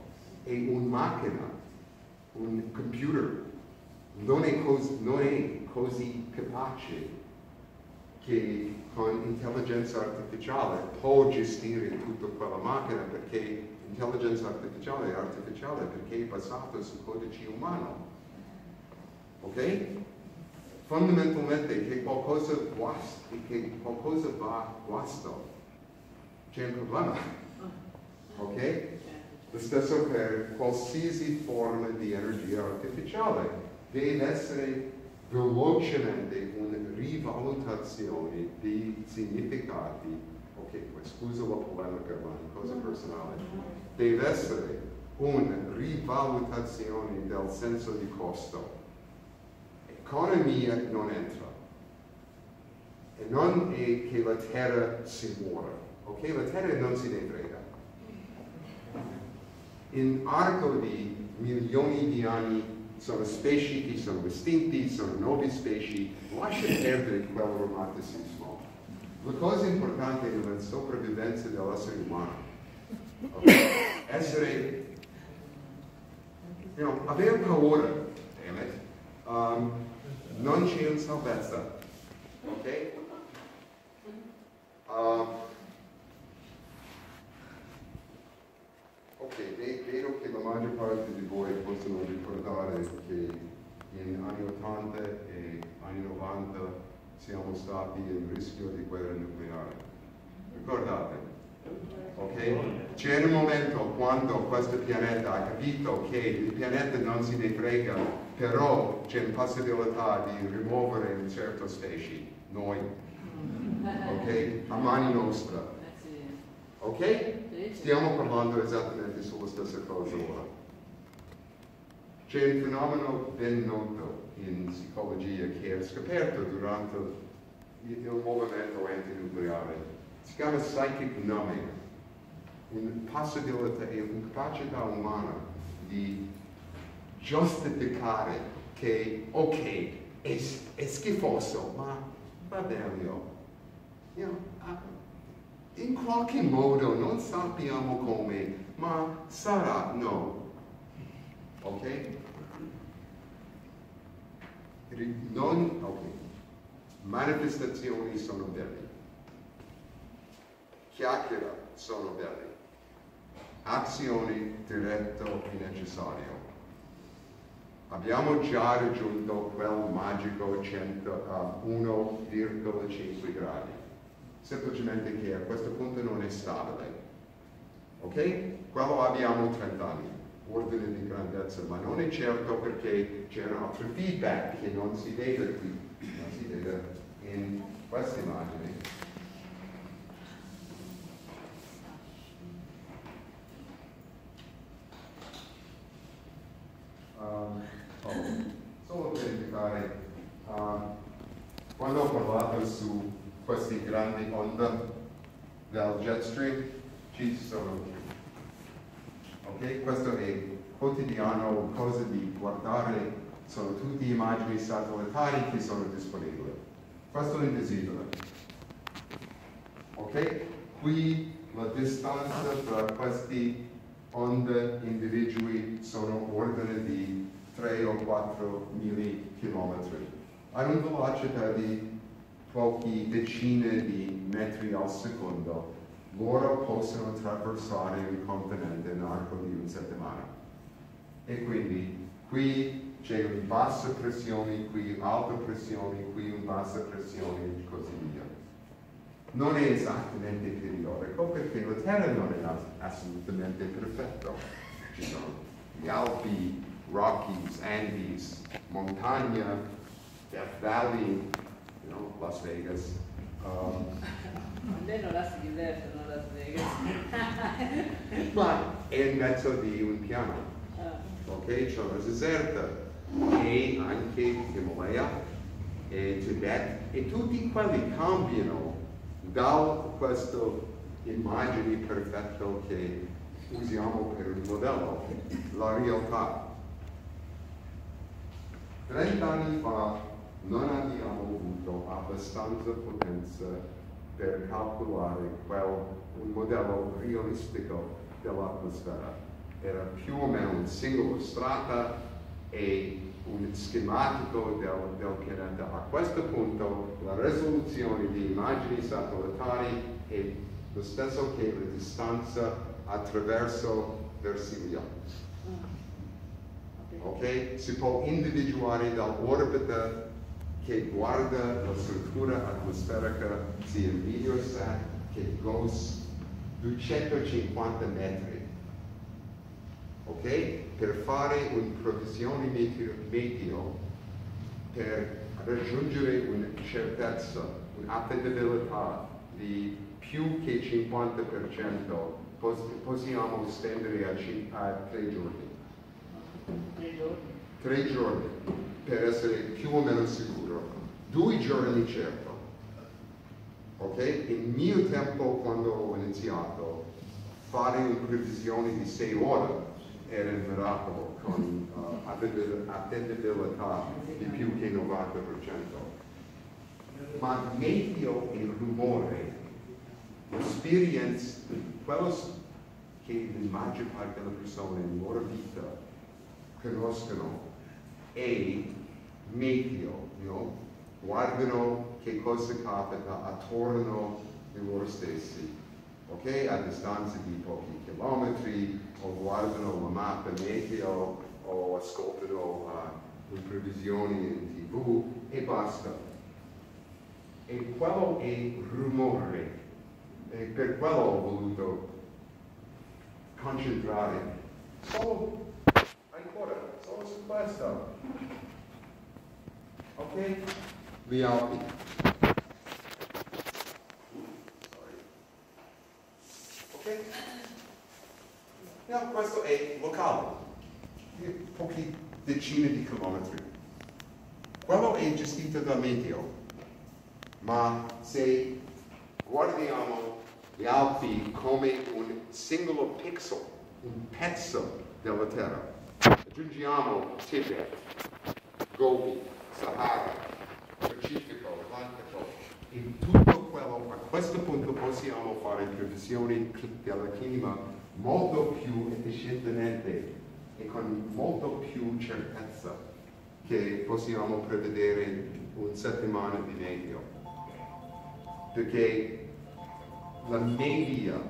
E una macchina, un computer, non è, cos- non è così capace che con intelligenza artificiale può gestire tutta quella macchina perché intelligenza artificiale è artificiale perché è basata su codice umano. Ok? Fondamentalmente che qualcosa guasta, che qualcosa va guasto. C'è un problema. Ok? Lo stesso per qualsiasi forma di energia artificiale. Deve essere velocemente una rivalutazione di significati. Ok, scusa la polemica, ma è una cosa personale. Deve essere una rivalutazione del senso di costo. Economia non entra. E non è che la terra si muore. Ok, la terra non se ne frega in arco di milioni di anni sono specie sono estinti, sono nuove specie, lascia perdere quel romanticismo. La cosa importante è la sopravvivenza dell'essere umano. Ok? Essere, you know, avere paura, damn it. Um, non c'è una salvezza. Ok? Ok, vedo che la maggior parte di voi possono ricordare che in anni 80 e anni 90 siamo stati in rischio di guerra nucleare. Ricordate? Ok? C'è un momento quando questo pianeta ha capito che il pianeta non si ne però c'è la possibilità di rimuovere un certo specie, noi, ok? A mani nostre ok? Stiamo parlando esattamente sulla stessa cosa ora. C'è un fenomeno ben noto in psicologia che è scoperto durante il movimento antinucleare. Si chiama psychic numbing, una possibilità e una capacità umana di giustificare che, ok, è, è schifoso, ma va bene. You know, in qualche modo, non sappiamo come, ma sarà no. Ok? Non, ok. Manifestazioni sono belle. Chiacchiera sono belle. Azioni diretto e necessario. Abbiamo già raggiunto quel magico 100, uh, 1,5 gradi. Semplicemente che a questo punto non è stabile. Ok? Quello abbiamo 30 anni, ordine di grandezza, ma non è certo perché c'è un altro feedback che non si vede qui, non si vede in queste immagini. Um, oh, solo per indicare, um, quando ho parlato su queste grandi onde del jet stream, ci sono. Ok? Questo è quotidiano, cosa di guardare, sono tutte immagini satellitari che sono disponibili. Questo è invisibile. Ok? Qui la distanza tra questi onde individui sono ordine di 3 o 4 mili chilometri. A una velocità di pochi decine di metri al secondo, loro possono attraversare il continente nell'arco di una settimana. E quindi qui c'è una bassa pressione, qui alta pressione, qui una bassa pressione e così via. Non è esattamente periodico perché la Terra non è ass- assolutamente perfetta. Ci sono gli Alpi, Rockies, Andes, montagna, Death Valley, you know, Las Vegas. Um, Almeno là si divertono a Las Vegas. ma è in mezzo di un piano. Ah, ok? C'è una deserta e anche Himalaya e Tibet e tutti quelli cambiano da questo immagine perfetta che usiamo per il modello, la realtà. 30 anni fa non abbiamo avuto abbastanza potenza per calcolare quel, un modello realistico dell'atmosfera. Era più o meno un singolo strata e un schematico del, del pianeta. A questo punto la risoluzione di immagini satellitari è lo stesso che la distanza attraverso Versilia. ok. Si può individuare dall'orbita che guarda la struttura atmosferica sia Meteosat che GOES 250 metri. Ok? Per fare una previsione meteo, meteo per raggiungere una certezza, un'affidabilità di più che 50%, pos- possiamo estendere a, a tre giorni Tre giorni. tre giorni per essere più o meno sicuro, due giorni certo. Ok? Il mio tempo quando ho iniziato, fare una previsione di sei ore era un miracolo con uh, attendibil- attendibilità di più che 90%. Ma meteo e rumore, l'esperienza, quello che la maggior parte delle persone nella loro vita conoscono e meteo, no? guardano che cosa capita attorno di loro stessi, ok? A distanza di pochi chilometri, o guardano la mappa meteo, o ascoltano uh, le previsioni in tv e basta. e quello è rumore. E per quello ho voluto concentrare solo ancora, solo su questo. Ok? Gli Alpi. Ok? No, questo è locale, pochi decine di chilometri. Quello è gestito da Meteo, ma se guardiamo gli Alpi come un singolo pixel, un pezzo della Terra, aggiungiamo Tibet, Gobi, Sahara, Pacifico, Atlantico, in tutto quello, a questo punto possiamo fare previsioni del clima molto più efficientemente e con molto più certezza che possiamo prevedere una settimana di medio. Perché la media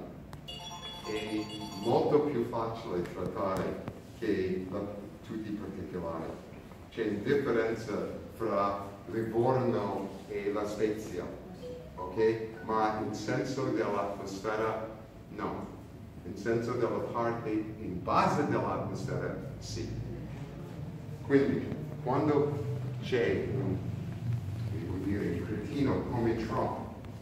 è molto più facile trattare che la, tutti i particolari. C'è differenza fra Livorno e la Svezia, ok? Ma in senso dell'atmosfera no, in senso della parte in base dell'atmosfera sì. Quindi quando c'è un, devo dire, cretino come Trump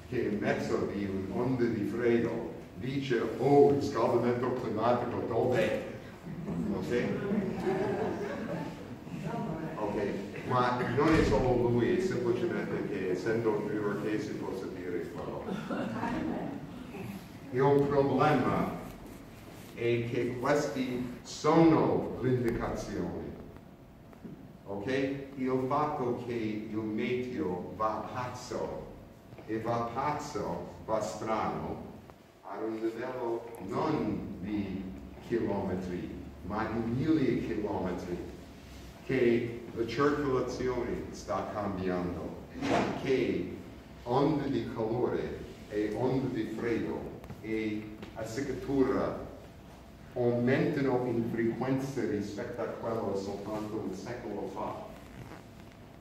che in mezzo di un'onda di freddo dice oh il riscaldamento climatico dov'è? Ok? Ok, ma non è solo lui, è semplicemente che essendo newyorkese posso dire quello. Il problema è che questi sono le indicazioni. Ok? Il fatto che il meteo va pazzo e va pazzo, va strano, ad un livello non di chilometri, ma di mille chilometri, che la circolazione sta cambiando, che onde di calore e onde di freddo e assicuratura aumentano in frequenza rispetto a quello soltanto un secolo fa.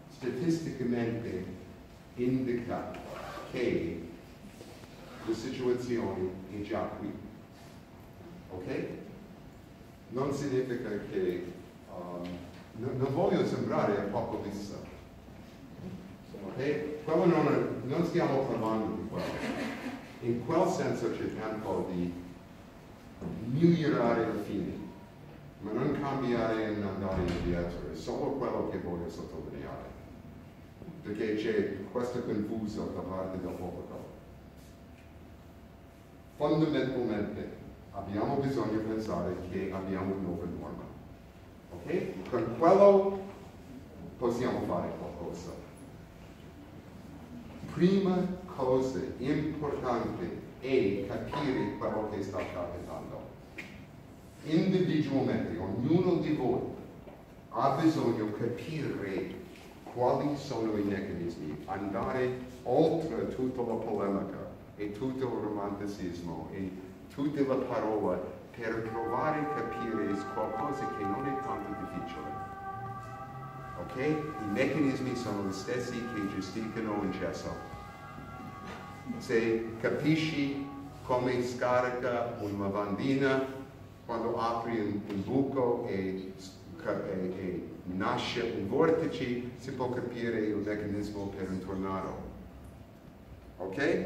Statisticamente indica che la situazione è già qui. Ok? Non significa che um, non, voglio sembrare apocalissa. Ok? Quello non, non stiamo parlando di quello. In quel senso c'è tempo di migliorare la fine, ma non cambiare e andare indietro, è solo quello che voglio sottolineare. Perché c'è questo confuso da parte del pubblico. Fondamentalmente abbiamo bisogno di pensare che abbiamo una nuova norma. Ok? Con quello possiamo fare qualcosa. Prima cosa importante è capire quello che sta capitando. Individualmente, ognuno di voi ha bisogno di capire quali sono i meccanismi, andare oltre tutta la polemica e tutto il romanticismo e tutte le parole per provare a capire qualcosa che non è tanto difficile. Ok? I meccanismi sono gli stessi che gestiscono un cesso. Se capisci come scarica una lavandina, quando apri un, un buco e, e, e, nasce un vortice, si può capire il meccanismo per un tornado. Ok?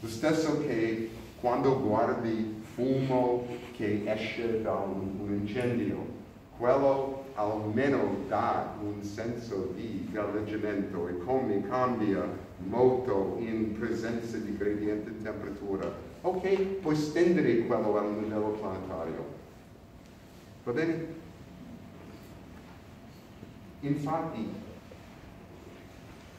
Lo stesso che quando guardi fumo che esce da un, un incendio, quello almeno dà un senso di galleggiamento e come cambia molto in presenza di gradiente di temperatura. Ok, puoi stendere quello a un livello planetario. Va bene? Infatti,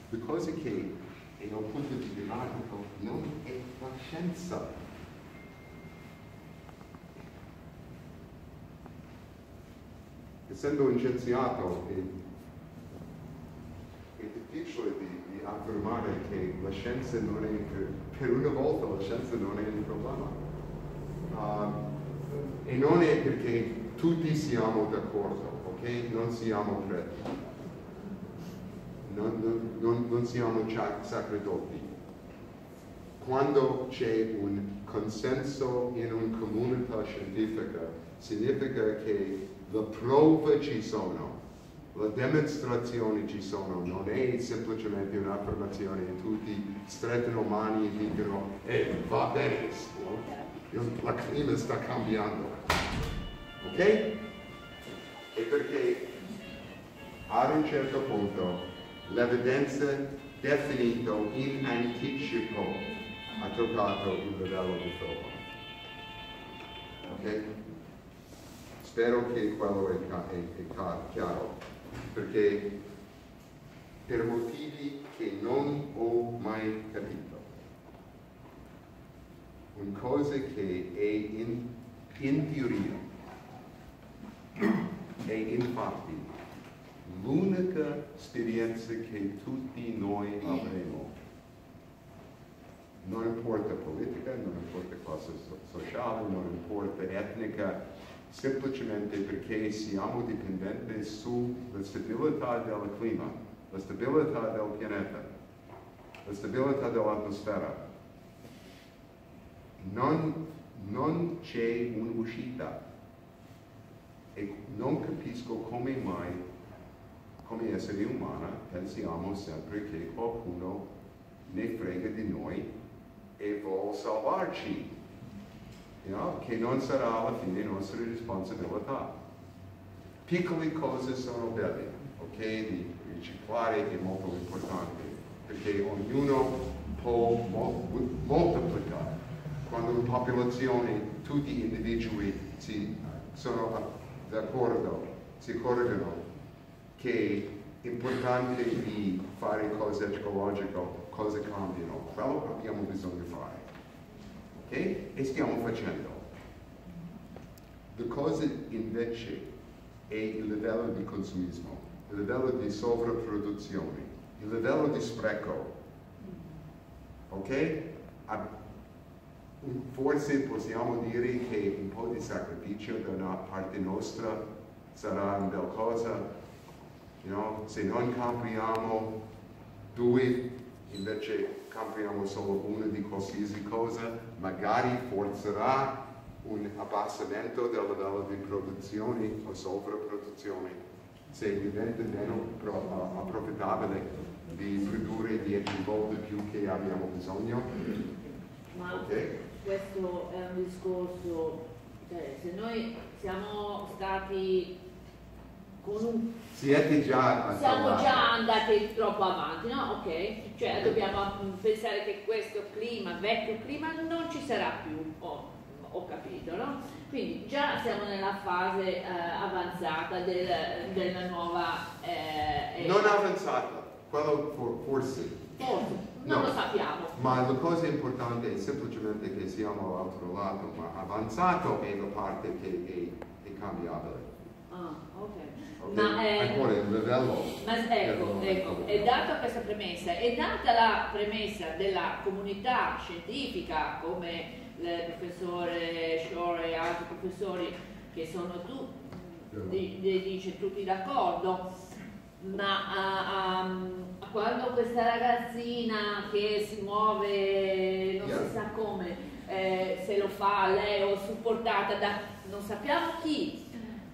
le cose che è un punto di dibattito non è la scienza. Essendo scienziato è, è difficile di, di, affermare che la scienza non è, per, per, una volta la scienza non è un problema. Uh, e non è perché tutti siamo d'accordo, ok? Non siamo tre. non, non- non- siamo sacerdoti. Quando c'è un consenso in una comunità scientifica, significa che le prove ci sono, le dimostrazioni ci sono, non è semplicemente un'affermazione e tutti strettano mani e dicono, eh, va bene, la clima sta cambiando. Ok? E perché ad un certo punto l'evidenza definita in anticipo ha toccato il livello di prova. Ok? Spero che quello è, è- è chiaro, perché per motivi che non ho mai capito, una cosa che è in, in teoria e infatti l'unica esperienza che tutti noi avremo, non importa politica, non importa classe so- sociale, non importa etnica, semplicemente perché siamo dipendenti sulla stabilità del clima, la stabilità del pianeta, la stabilità dell'atmosfera. Non, non c'è un'uscita e non capisco come mai come esseri umani pensiamo sempre che qualcuno ne frega di noi e vuole salvarci. Know, che non sarà alla fine nostra responsabilità. Piccole cose sono belle, ok? Di riciclare è molto importante, perché ognuno può mol- moltiplicare. Quando una popolazione, tutti gli individui si sono d'accordo, si accorgono che è importante di fare cose ecologiche, cose cambiano, quello abbiamo bisogno di fare. E stiamo facendo. La cosa invece è il livello di consumismo, il livello di sovrapproduzione, il livello di spreco. Ok? Forse possiamo dire che un po' di sacrificio da una parte nostra sarà una bella cosa, you know? se non compriamo due, invece compriamo solo una di qualsiasi cosa, magari forzerà un abbassamento del livello di produzione o sovrapproduzione, se diventa meno pro- profitabile di produrre 10 volte più che abbiamo bisogno. Ma Ok? questo è un discorso, cioè, se noi siamo stati con un Siete già siamo già andati troppo avanti, no? Ok? Cioè dobbiamo mm, pensare che questo clima, vecchio clima, non ci sarà più, ho, ho capito, no? Quindi già siamo nella fase eh, avanzata del- della nuova eh, era. Non avanzata, quello for- forse. Forse, non No. lo sappiamo. Ma la cosa importante è semplicemente che siamo all'altro lato, ma avanzato è la parte che è, è cambiabile. Ah, ok. Ma, eh, Ancora il livello. Ma ecco, ecco, e data questa premessa, e data la premessa della comunità scientifica come il professore Shore e altri professori che sono tu, di- di- dice tutti d'accordo, ma a- quando questa ragazzina che si muove non Yeah. si sa come, eh, se lo fa lei o supportata da non sappiamo chi,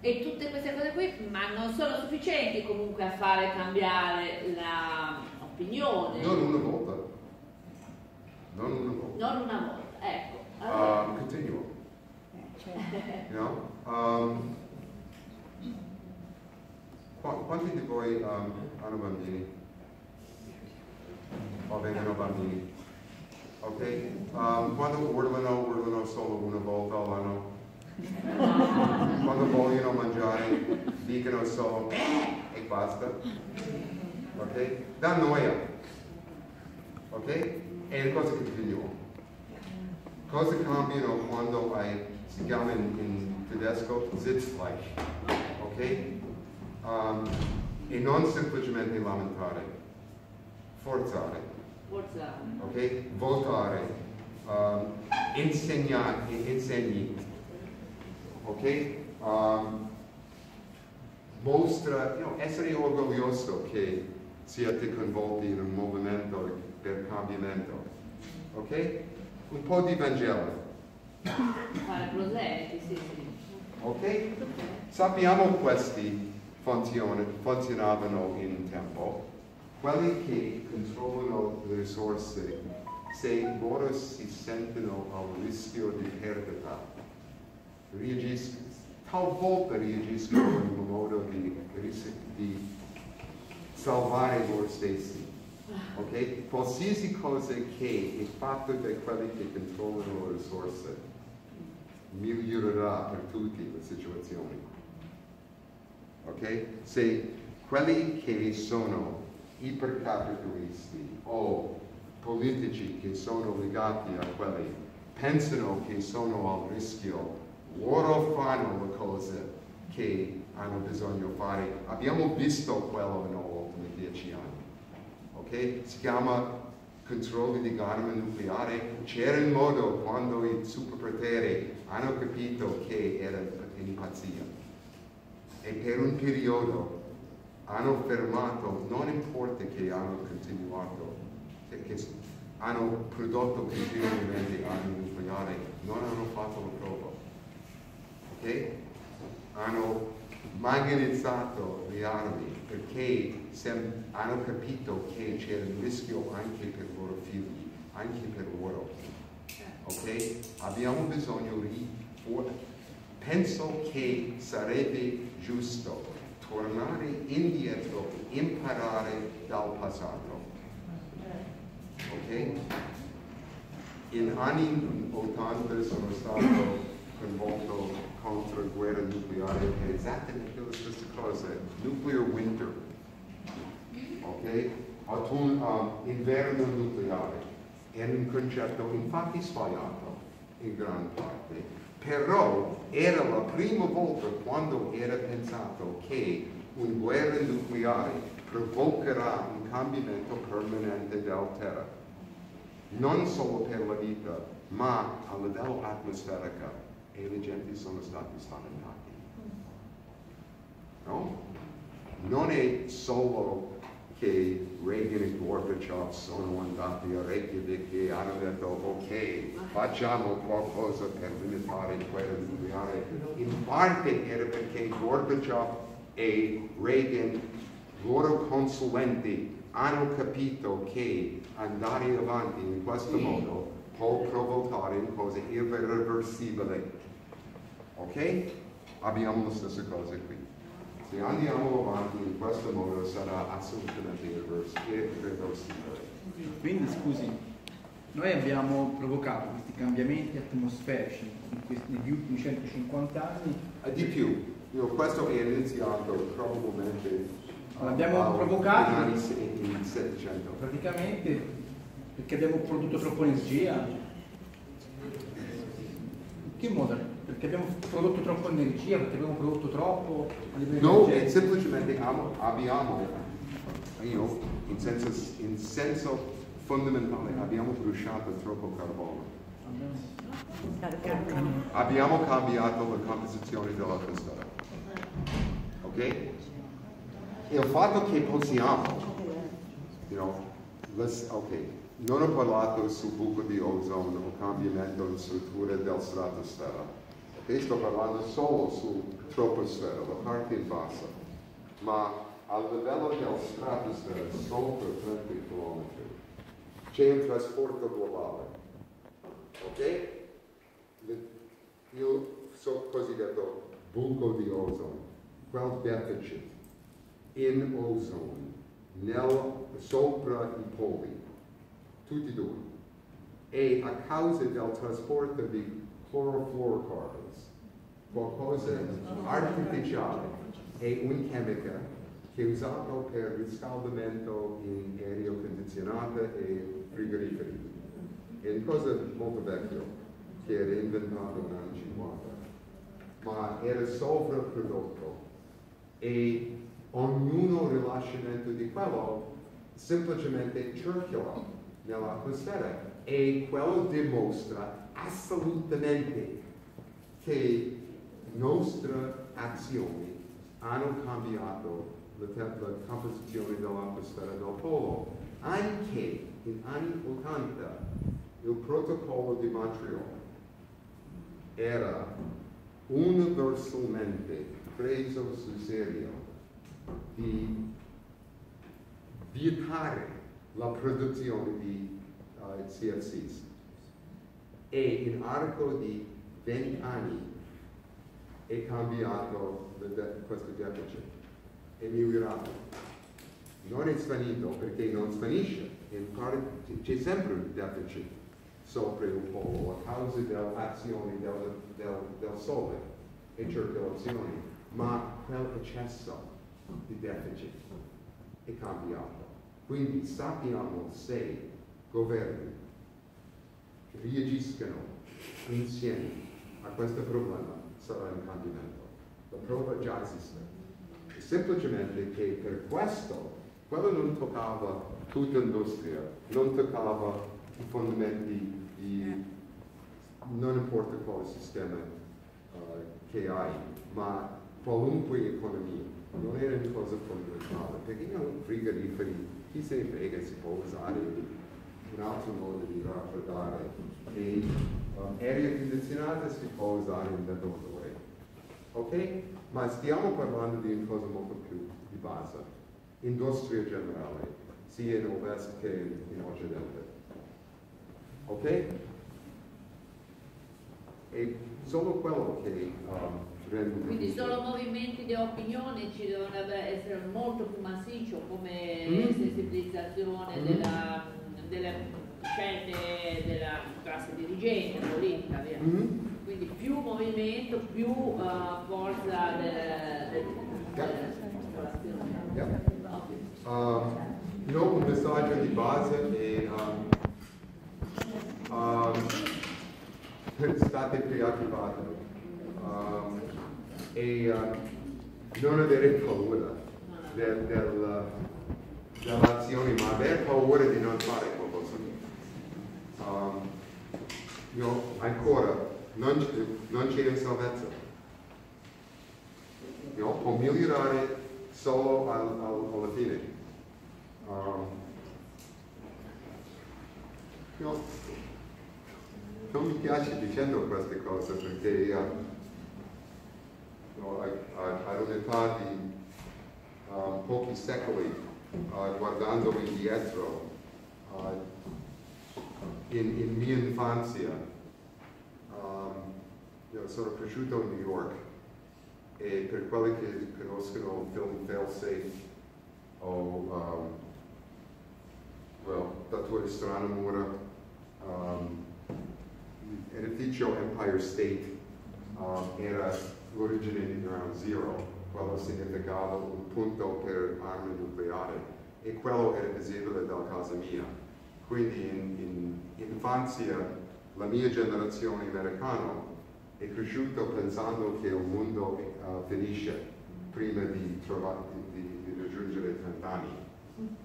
e tutte queste cose qui, ma non sono sufficienti comunque a fare cambiare l'opinione. Non una volta. Non una volta. Non una volta, ecco. Allora, Um, continuo. You know? Um, qua- quanti di voi um, hanno bambini? O vengono bambini? Ok? Um, quando urlano, urlano solo una volta all'anno? Quando vogliono mangiare, dicono solo "Eh", e basta. Ok? Da noia. Ok? È una cosa che figlio. Cosa cambiano quando hai, si chiama in, in tedesco Sitzfleisch, ok? Um, e non semplicemente lamentare, forzare, forza. ok? Votare, um, insegnare, insegni, ok? Um, mostra, you know, essere orgoglioso che siete coinvolti in un movimento per cambiamento. Ok? Un po' di Vangelo. Fare proselici, sì, sì. Ok? Sappiamo questi funzionavano in tempo. Quelli che controllano le risorse, se loro si sentono al rischio di perdita, reagiscono, talvolta reagiscono in un modo di, di salvare loro stessi. Ok? Qualsiasi cosa che è fatto da quelli che controllano le risorse migliorerà per tutti le situazioni. Ok? Se quelli che sono ipercapitalisti o politici che sono legati a quelli pensano che sono al rischio, loro fanno le cose che hanno bisogno fare. Abbiamo visto quello negli ultimi dieci anni. Ok? Si chiama controllo di armi nucleari. C'era un modo quando i superpoteri hanno capito che era un'impazzia e per un periodo hanno fermato, non importa che hanno continuato, che hanno prodotto continuamente armi nucleari, non hanno fatto la prova. Ok? Hanno manganizzato le armi perché hanno capito che c'era un rischio anche per i loro figli, anche per loro. Ok? Abbiamo bisogno di penso che sarebbe giusto tornare indietro, imparare dal passato. Ok? In anni 80 sono stato coinvolto contro guerra nucleare e esattamente la stessa cosa, nuclear winter. Ok? Autunno, um, inverno nucleare. È un concetto infatti sbagliato in gran parte però era la prima volta quando era pensato che una guerra nucleare provocherà un cambiamento permanente della Terra, non solo per la vita, ma a livello atmosferico e le genti sono stati spaventati. No? Non è solo che Reagan e Gorbaciov sono andati a Reykjavik e hanno detto ok, facciamo qualcosa per limitare il guerra nucleare. In parte era perché Gorbaciov e Reagan, loro consulenti, hanno capito che andare avanti in questo modo può provocare una cosa irreversibile. Ok? Abbiamo la stessa cosa qui. Se andiamo avanti in questo modo sarà assolutamente irreversibile. Quindi scusi, noi abbiamo provocato questi cambiamenti atmosferici questi, negli ultimi 150 anni. Eh, di più, Io, questo è iniziato probabilmente l'abbiamo provocato negli anni 700. Praticamente perché abbiamo prodotto troppa energia. In che modo? Perché abbiamo prodotto troppa energia, perché abbiamo prodotto troppo No, è semplicemente abbiamo, io, in senso, in senso fondamentale, abbiamo bruciato troppo carbone. Abbiamo cambiato la composizione dell'atmosfera. Ok? Il fatto che possiamo, you know, ok, non ho parlato sul buco di ozono o cambiamento in struttura della stratosfera sto parlando solo su troposfera, la parte in basso, ma a livello della stratosfera, sopra 30 km, c'è un um trasporto globale. Ok? Il so, cosiddetto buco di ozono, quel deficit in ozono, nel, sopra i poli, tutti e due, e a causa del trasporto di chlorofluorocarbon, qualcosa artificiale e un chimica che è usato per riscaldamento in aria condizionata e frigoriferi. È una cosa molto vecchia che era inventato negli anni 50, ma era sovrapprodotto e ognuno rilasciamento di quello semplicemente circola nell'atmosfera e quello dimostra assolutamente che nostra azione hanno cambiato la, la composizione dell'atmosfera del Polo. Anche in anni 80 il protocollo di Montreal era universalmente preso sul serio di vietare la produzione di eh, uh, CFCs. E in arco di 20 anni è cambiato questo deficit, è migliorato. Non è svanito perché non svanisce, c'è sempre un deficit sopra il polo a causa dell'azione del, del, del sole e circolazione, ma quell'eccesso di deficit è cambiato. Quindi sappiamo se governi reagiscono insieme a questo problema sarà un cambiamento. La prova già esiste. È semplicemente che per questo, quello non toccava tutta l'industria, non toccava i fondamenti di, non importa quale sistema uh, che hai, ma qualunque economia, non era una cosa fondamentale, perché non frigoriferi, chi se ne frega si può usare un altro modo di raffreddare e um, aria condizionata si può usare in dove. Ok? Ma stiamo parlando di una cosa molto più di base, industria generale, sia in Ovest che in Occidente. Ok? E solo quello che um, rende Quindi solo movimenti di opinione ci dovrebbe essere molto più massiccio come mm. sensibilizzazione mm. della, delle scelte della classe dirigente, politica, via. Mm. Quindi più movimento, più uh, forza della de, popolazione. Yeah. Um, no, un messaggio di base è um, um, state preoccupati um, e uh, non avere paura del, del, dell'azione, ma avere paura di non fare qualcosa. Um, io ancora non, non c'è salvezza. Io può migliorare solo al, al, alla fine. Um, io, non mi piace dicendo queste cose perché uh, no, ad un'età di uh, pochi secoli, uh, guardando indietro, uh, in, in mia infanzia, um, io sono cresciuto New York. E per quelli che conoscono il film Failsafe o um, well, Dattore Strano Mura, um, l'edificio Empire State um, era l'origine di Ground Zero, quello significava un punto per armi nucleari e quello era visibile da casa mia. Quindi in, in infanzia la mia generazione americana è cresciuta pensando che il mondo uh, finisce prima di, trovare, di, di, raggiungere 30 anni.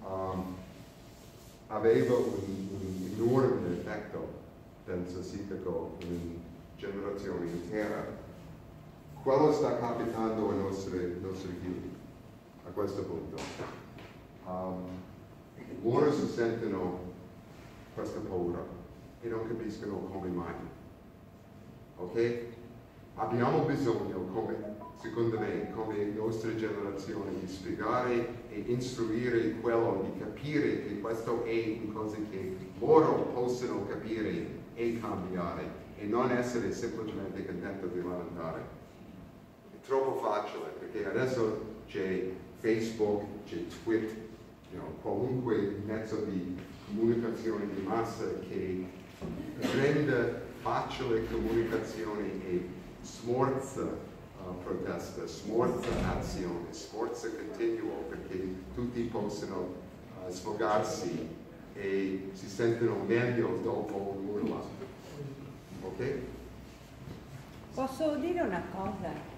Um, aveva un, un, enorme effetto, penso, psichico in generazioni intera quello sta capitando ai nostri, nostri figli a questo punto. Um, loro si sentono questa paura e non capiscono come mai. Ok? Abbiamo bisogno, come, secondo me, come nostra generazione, di spiegare e istruire quello, di capire che questo è una cosa che loro possono capire e cambiare e non essere semplicemente contenti di lamentare troppo facile perché adesso c'è Facebook, c'è Twitter, you know, qualunque mezzo di comunicazione di massa che rende facile comunicazione e smorza uh, protesta, smorza azione, smorza continuo perché tutti possono uh, sfogarsi e si sentono meglio dopo l'urla. Ok? Posso dire una cosa?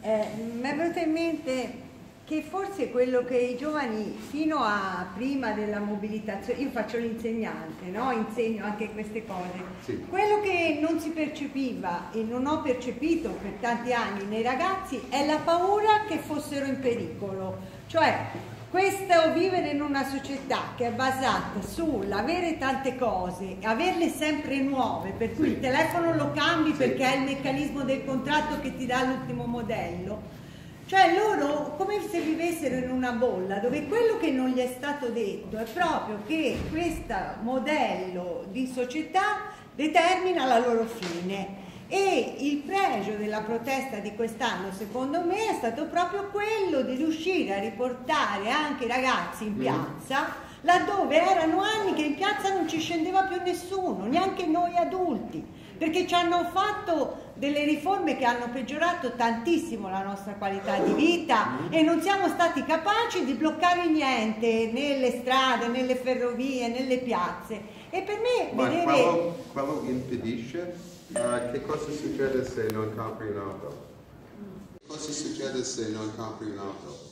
Eh, mi è venuto in mente che forse quello che i giovani fino a prima della mobilitazione, io faccio l'insegnante, no? insegno anche queste cose, Sì. quello che non si percepiva e non ho percepito per tanti anni nei ragazzi è la paura che fossero in pericolo, cioè questo vivere in una società che è basata sull'avere tante cose, averle sempre nuove, per cui il telefono lo cambi perché è il meccanismo del contratto che ti dà l'ultimo modello. Cioè loro come se vivessero in una bolla dove quello che non gli è stato detto è proprio che questo modello di società determina la loro fine. E il pregio della protesta di quest'anno, secondo me, è stato proprio quello di riuscire a riportare anche i ragazzi in piazza, laddove erano anni che in piazza non ci scendeva più nessuno, neanche noi adulti, perché ci hanno fatto delle riforme che hanno peggiorato tantissimo la nostra qualità di vita e non siamo stati capaci di bloccare niente nelle strade, nelle ferrovie, nelle piazze. E per me Ma vedere... quello, quello impedisce? Eh, che cosa succede se non compri un'auto? Cosa succede se non compri un'auto?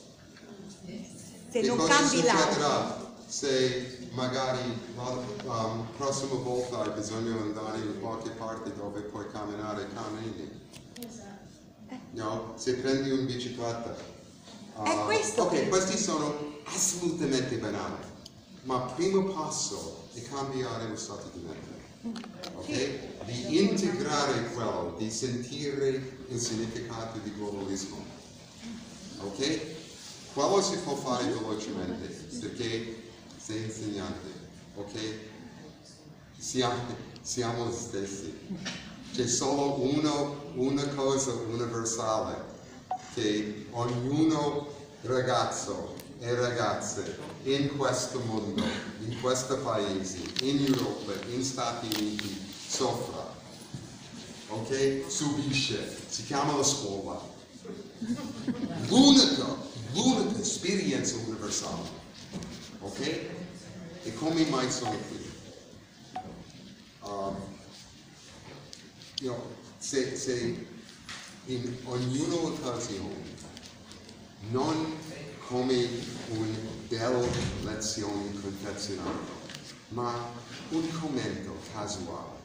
se che non cosa cambi l'auto. se magari la um, prossima volta hai bisogno di andare in qualche parte dove puoi camminare, cammini? No? Se prendi una bicicletta. È uh, questo Ok, che- questi sono assolutamente banali, ma il primo passo è cambiare lo stato di mente. Ok? Di integrare quello, di sentire il significato di globalismo. Ok? Quello si può fare velocemente perché sei insegnante, ok? Siamo, siamo stessi. C'è solo uno, una cosa universale che ognuno ragazzo e ragazze in questo mondo, in questo paese, in Europa, in Stati Uniti soffra, ok? Subisce, si chiama la scuola l'unica, l'unica esperienza universale. Ok? E come mai sono qui? Um, you se, se in ognuna occasione, non come una bella lezione confezionata, ma un commento casuale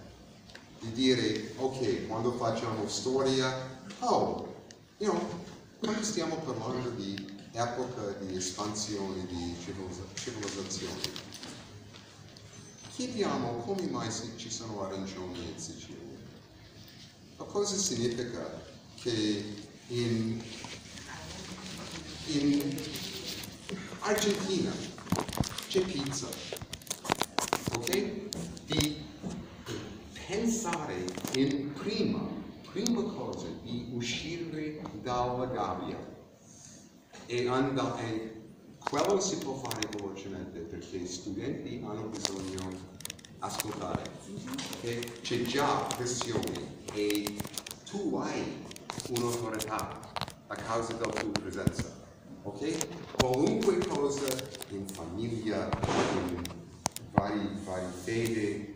di dire, ok, quando facciamo storia, oh, you know, quando stiamo parlando di epoca di espansione di civilizza- civilizzazioni, chiediamo come mai ci sono arancioni in Sicilia. Ma cosa significa che in, in Argentina c'è pizza? Ok? Di pensare in prima, prima cosa di uscire dalla gabbia e andare, quello si può fare velocemente perché gli studenti hanno bisogno di ascoltare, ok? C'è già pressione e tu hai un'autorità a causa della tua presenza, ok? Qualunque cosa in famiglia, in vari, vari fede,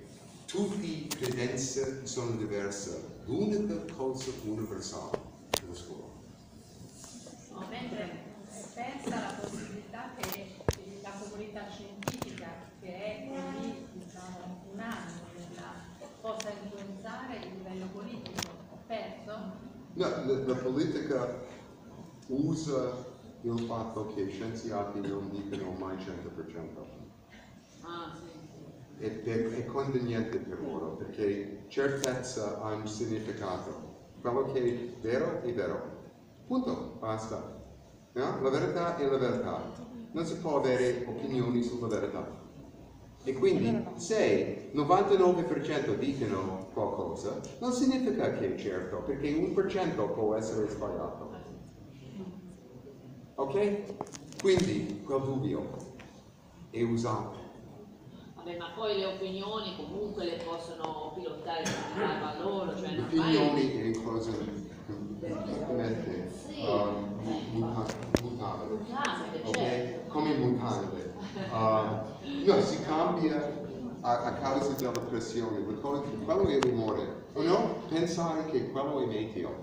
tutte le credenze sono diverse. L'unica cosa universale è la scuola. No, mentre pensa alla possibilità che la comunità scientifica, che è lì diciamo, un anno, nella- possa influenzare il livello politico, ho perso? No, la, la politica usa il fatto che scienziati non dicono mai 100%. Ah, sì. È, è conveniente per loro perché certezza ha un significato. Quello che è vero è vero. Punto, basta. No? La verità è la verità. Non si può avere opinioni sulla verità. E quindi se il 99% dicono qualcosa, non significa che è certo, perché un per cento può essere sbagliato. Ok? Quindi quel dubbio è usato. Vabbè, ma poi le opinioni comunque le possono pilotare a loro, cioè non Opinioni è cosa completamente Sì. um, muta- ok? certo. Come mutande. Um, no, si cambia a, a causa della pressione. Ricordi, quello è l'umore. O no? Pensare che quello è meteo.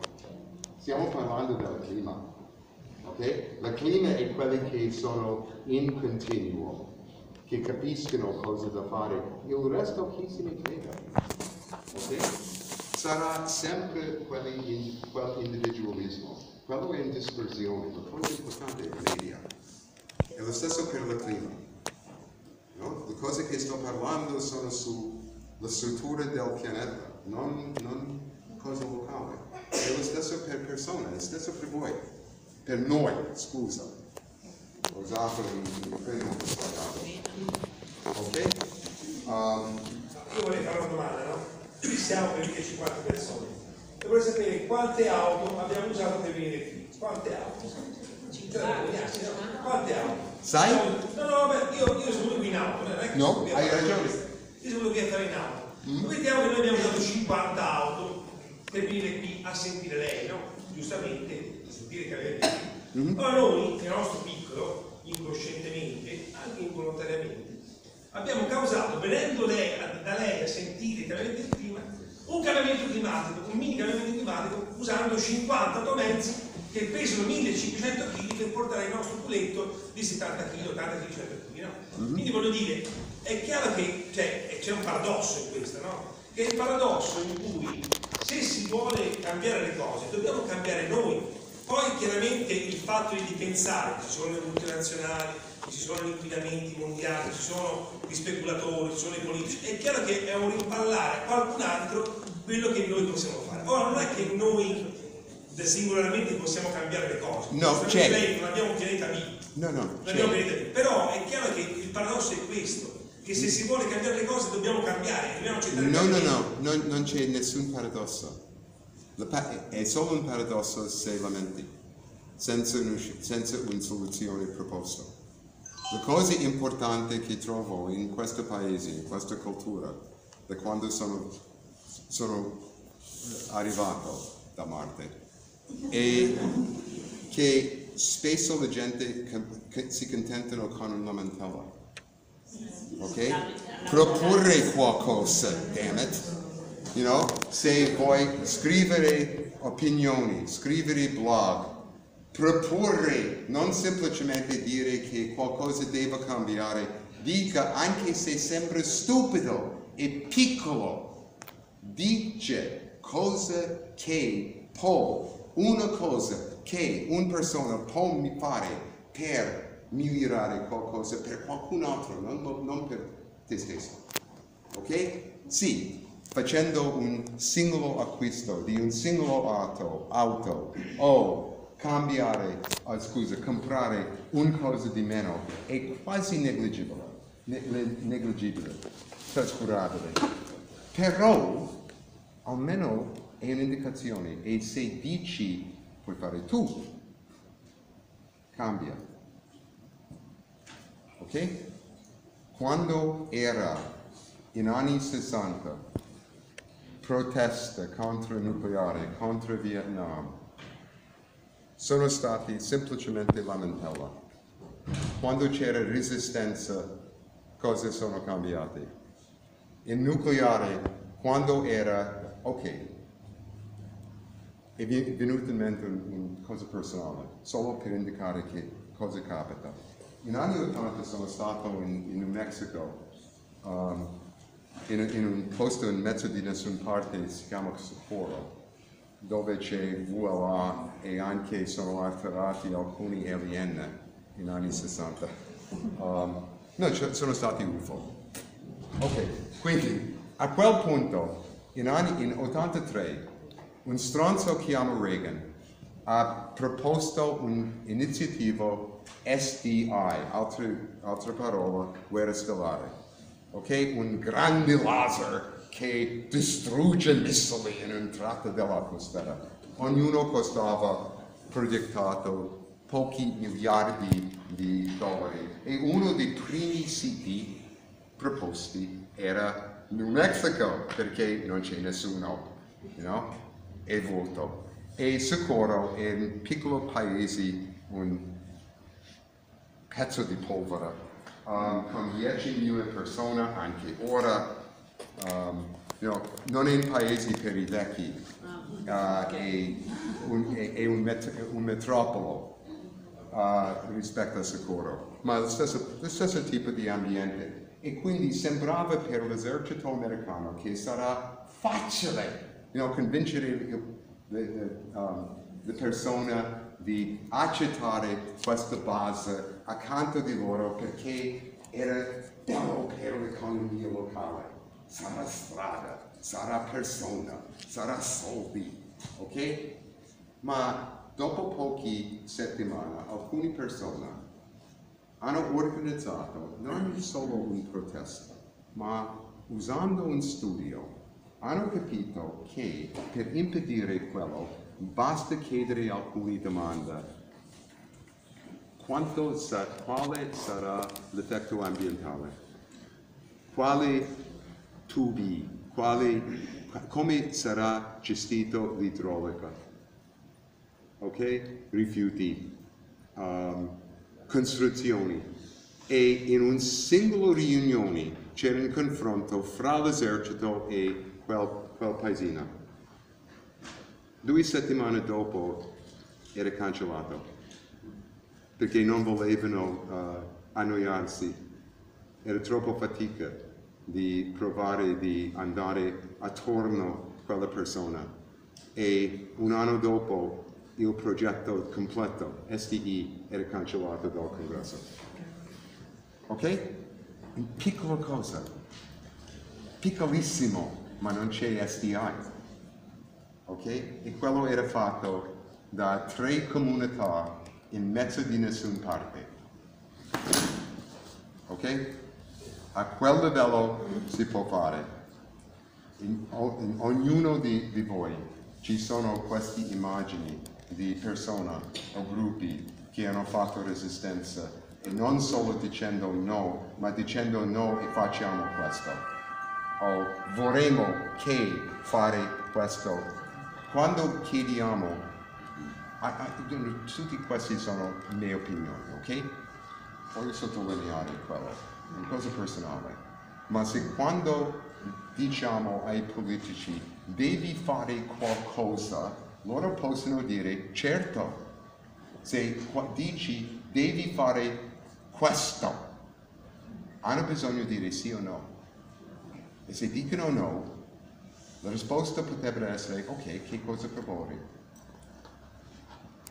Stiamo parlando del clima. ok? La clima è quelli che sono in continuo, che capiscono cosa da fare, il resto chi se ne frega, ok? Sarà sempre quelli in, quell'individualismo, quello è in dispersione, la cosa importante è media. È lo stesso per la clima. No? Le cose che sto parlando sono sulla struttura del pianeta, non, non cosa locale. È lo stesso per persone, è lo stesso per voi, per noi, scusa. Usato un un primo sbagliato. Ok? Um, Io vorrei fare una domanda, no? Qui siamo per 50 persone. E vorrei sapere quante auto abbiamo usato per venire qui. Quante auto? Cioè? Quante auto? Sai? No, no, vabbè, io, io sono qui in auto, non è che No, sono qui a hai fare- ragione. Io sono qui a fare in auto. Mm. Vediamo che noi abbiamo usato 50 auto per venire qui a sentire lei, no? Giustamente, a sentire che avete qui. Mhm. Allora noi, nel nostro piccolo, incoscientemente, anche involontariamente, abbiamo causato, venendo lei, da lei a sentire che avete prima, un cambiamento climatico, un mini cambiamento climatico, usando 50 automezzi che pesano 1500 kg per portare il nostro culetto di 70 kg, 80 kg, 100 kg. No? Quindi voglio dire, è chiaro che cioè, c'è un paradosso in questo, no? Che è il paradosso in cui se si vuole cambiare le cose, dobbiamo cambiare noi. Poi chiaramente il fatto di pensare che ci sono le multinazionali, ci sono gli inquinamenti mondiali, ci sono gli speculatori, ci sono i politici, è chiaro che è un rimpallare a qualcun altro quello che noi possiamo fare. Ora non è che noi singolarmente possiamo cambiare le cose, No, non abbiamo un pianeta B, no, no, c'è. pianeta B, però è chiaro che il paradosso è questo, che se si vuole cambiare le cose dobbiamo cambiare, dobbiamo accettare No, no, no, non, non c'è nessun paradosso. È solo un paradosso se lamenti, senza, senza una soluzione proposta. La cosa importante che trovo in questo paese, in questa cultura, da quando sono, sono arrivato da Marte, è che spesso la gente si contentano con un lamentela. Ok? Proporre qualcosa, damn it. You know? Se vuoi scrivere opinioni, scrivere blog, proporre, non semplicemente dire che qualcosa deve cambiare, dica anche se sembra stupido e piccolo, dice cosa che può, una cosa che una persona può fare per migliorare qualcosa per qualcun altro, non, non per te stesso. Ok? Sì, facendo un singolo acquisto di un singolo auto, auto o cambiare, ah, scusa, comprare un cosa di meno è quasi negligibile, ne- ne- negligibile, trascurabile. Però almeno è un'indicazione e se dici puoi fare tu, cambia. Ok? Quando era in anni 60 proteste contro il nucleare, contro Vietnam, sono stati semplicemente lamentela. Quando c'era resistenza, cose sono cambiate. Il nucleare, quando era, ok, è venuto in mente una cosa personale, solo per indicare che cosa capita. In anni 80 sono stato in, in New Mexico, um, in, in un posto in mezzo di nessuna parte, si chiama Socorro, dove c'è VLA e anche sono atterrati alcuni alien in anni 60. Um, no, sono stati UFO. Ok, quindi a quel punto, in, anni, in 83, un stronzo chiamato Reagan ha proposto un'iniziativa SDI, altre parole, guerra stellare, ok? Un grande laser che distrugge missili in un tratto dell'atmosfera. Ognuno costava progettato pochi miliardi di dollari e uno dei primi siti proposti era New Mexico perché non c'è nessuno, you know? è vuoto. E Socorro è un piccolo paese, un pezzo di polvere, um, con 10.000 persone anche ora. um, know, non è un paese per i vecchi, uh, è, un, è- è un met- un metropolo uh, rispetto al sicuro, ma lo stesso, lo stesso tipo di ambiente. E quindi sembrava per l'esercito americano che sarà facile you know, convincere il- le, le, um, le persone di accettare questa base accanto di loro perché era bello per l'economia locale. Sarà strada, sarà persona, sarà soldi, ok? Ma dopo poche settimane alcune persone hanno organizzato non solo un protesta, ma usando un studio hanno capito che per impedire quello basta chiedere alcune domande. Quanto sa- quale sarà l'effetto ambientale? Quali tubi? Quali, come sarà gestito l'idraulica? Ok? Rifiuti, um, costruzioni. E in un singolo riunione c'era un confronto fra l'esercito e quel, quel paesino. Due settimane dopo era cancellato perché non volevano eh, annoiarsi. Era troppo fatica di provare di andare attorno a quella persona. E un anno dopo il progetto completo, SDI, era cancellato dal congresso. Ok? Piccola cosa, piccolissimo, ma non c'è SDI. Ok? E quello era fatto da tre comunità in mezzo di nessuna parte. Ok? A quel livello si può fare. In, in ognuno di, di voi ci sono queste immagini di persone o gruppi che hanno fatto resistenza e non solo dicendo no, ma dicendo no e facciamo questo o vorremmo che fare questo. Quando chiediamo, tutti questi sono le mie opinioni, ok? Voglio sottolineare quello, una cosa personale. Ma se quando diciamo ai politici devi fare qualcosa, loro possono dire certo. Se dici devi fare questo, hanno bisogno di dire sì o no. E se dicono no, la risposta potrebbe essere, ok, che cosa proponi?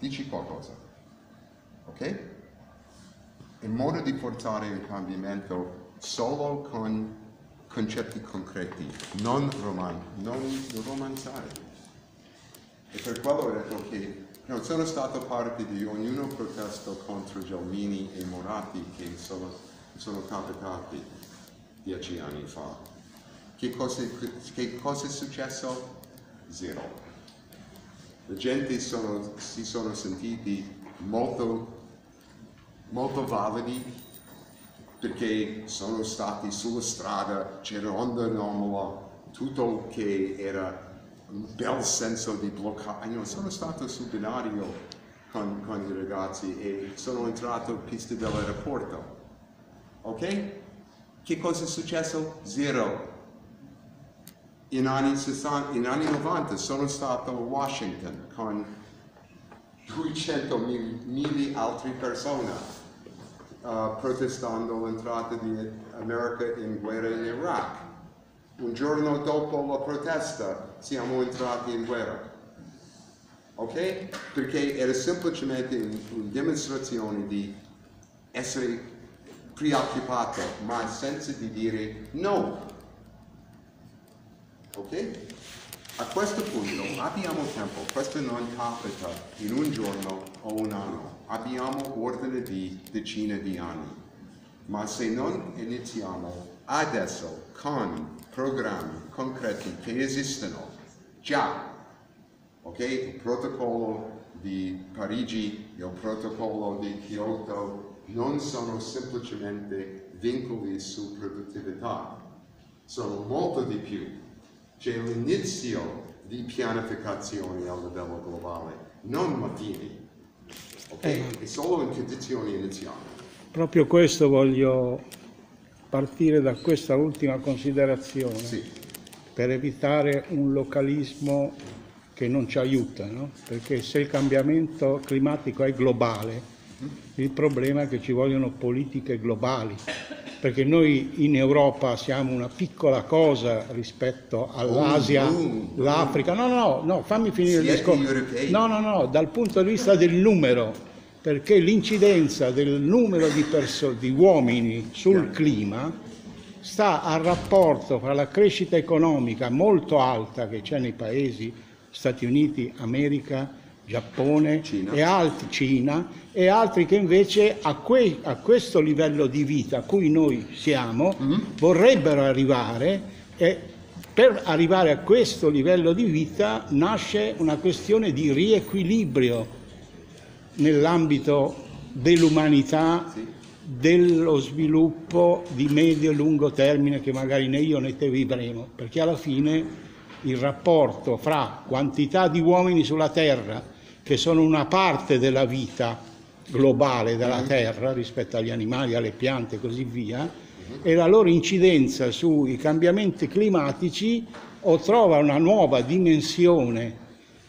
Dici qualcosa. Ok? In modo di portare un cambiamento solo con concetti concreti, non, roman- non romanzare. E per quello ho detto che non sono stato parte di ognuno protesto contro Gelmini e Moratti che sono, sono capitati dieci anni fa. Che cosa, che cosa è successo? Zero. La gente sono- si sono sentiti molto, molto validi perché sono stati sulla strada, c'era onda anomala, tutto che era un bel senso di bloccaggio. Io sono stato sul binario con, con i ragazzi e sono entrato in pista dell'aeroporto. Ok? Che cosa è successo? Zero. In anni, 60, in anni 90 sono stato a Washington con 200 mila altre persone uh, protestando l'entrata di America in guerra in Iraq. Un giorno dopo la protesta siamo entrati in guerra. Ok? Perché era semplicemente un- una dimostrazione di essere preoccupato, ma senza di dire no. Ok? A questo punto abbiamo tempo, questo non capita in un giorno o un anno, abbiamo ordine di decine di anni. Ma se non iniziamo adesso con programmi concreti che esistono già, ok? Il protocollo di Parigi, il protocollo di Kyoto non sono semplicemente vincoli su produttività, sono molto di più. C'è l'inizio di pianificazione a livello globale, non la fine. Ok? È solo in condizioni iniziali. Proprio questo voglio partire da questa ultima considerazione Sì, per evitare un localismo che non ci aiuta, no? perché se il cambiamento climatico è globale Il problema è che ci vogliono politiche globali, perché noi in Europa siamo una piccola cosa rispetto all'Asia, Oh, no, l'Africa. No, no, no, fammi finire il discorso. No, no, no, dal punto di vista del numero, perché l'incidenza del numero di, perso- di uomini sul clima sta al rapporto fra la crescita economica molto alta che c'è nei paesi Stati Uniti, America, Giappone Cina. e altri, Cina, e altri che invece a, que- a questo livello di vita a cui noi siamo vorrebbero arrivare e per arrivare a questo livello di vita nasce una questione di riequilibrio nell'ambito dell'umanità, Sì. dello sviluppo di medio e lungo termine che magari né io né te vivremo, perché alla fine il rapporto fra quantità di uomini sulla Terra, che sono una parte della vita globale della Terra rispetto agli animali, alle piante e così via, e la loro incidenza sui cambiamenti climatici o trova una nuova dimensione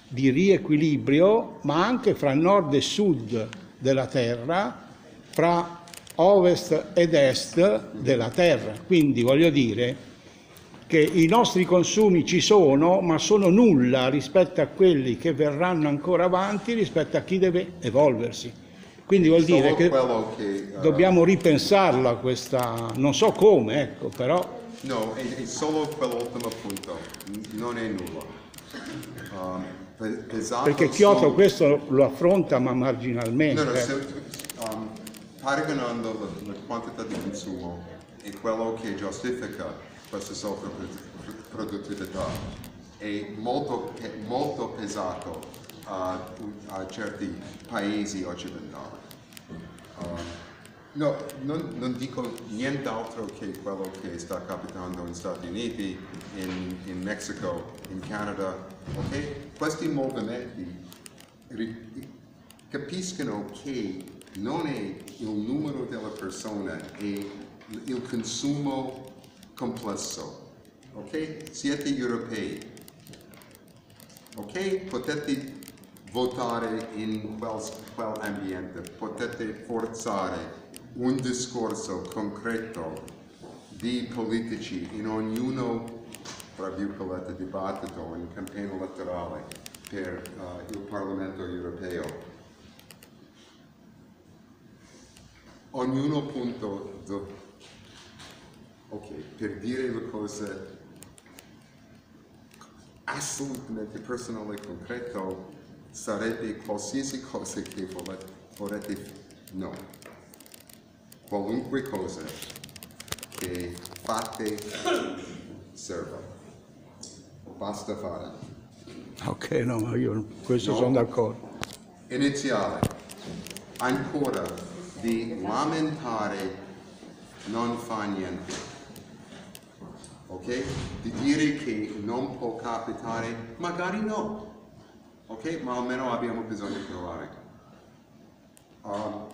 di riequilibrio, ma anche fra nord e sud della Terra, fra ovest ed est della Terra. Quindi voglio dire che i nostri consumi ci sono, ma sono nulla rispetto a quelli che verranno ancora avanti, rispetto a chi deve evolversi. Quindi vuol dire che eh, dobbiamo ripensarla questa, non so come, ecco, però No, è, è solo quell'ultimo punto, non è nulla. Um, perché Kyoto solo- questo lo affronta ma marginalmente. No, no, eh. se, um, paragonando la, la quantità di consumo e quello che giustifica questa sovrapproduttività è molto, molto pesato a, a certi paesi occidentali. Um, no, non, non dico nient'altro che quello che sta capitando negli Stati Uniti, in, in Messico, in Canada, ok? Questi movimenti capiscono che non è il numero delle persone, è il consumo complesso, ok? Siete europei, ok? Potete votare in quel, quell'ambiente, potete forzare un discorso concreto di politici in ognuno, tra virgolette, dibattito, in campagna elettorale per eh, il Parlamento europeo. Ognuno punto, ok, per dire le cose assolutamente personale e concreto sarebbe qualsiasi cosa che volete, volete no. Qualunque cosa che fate serve. Basta fare. Ok, no, ma io questo No. sono d'accordo. Iniziale. Ancora di lamentare non fa niente. Ok? Di dire che non può capitare, magari no. Ok? Ma almeno abbiamo bisogno di provare. Um,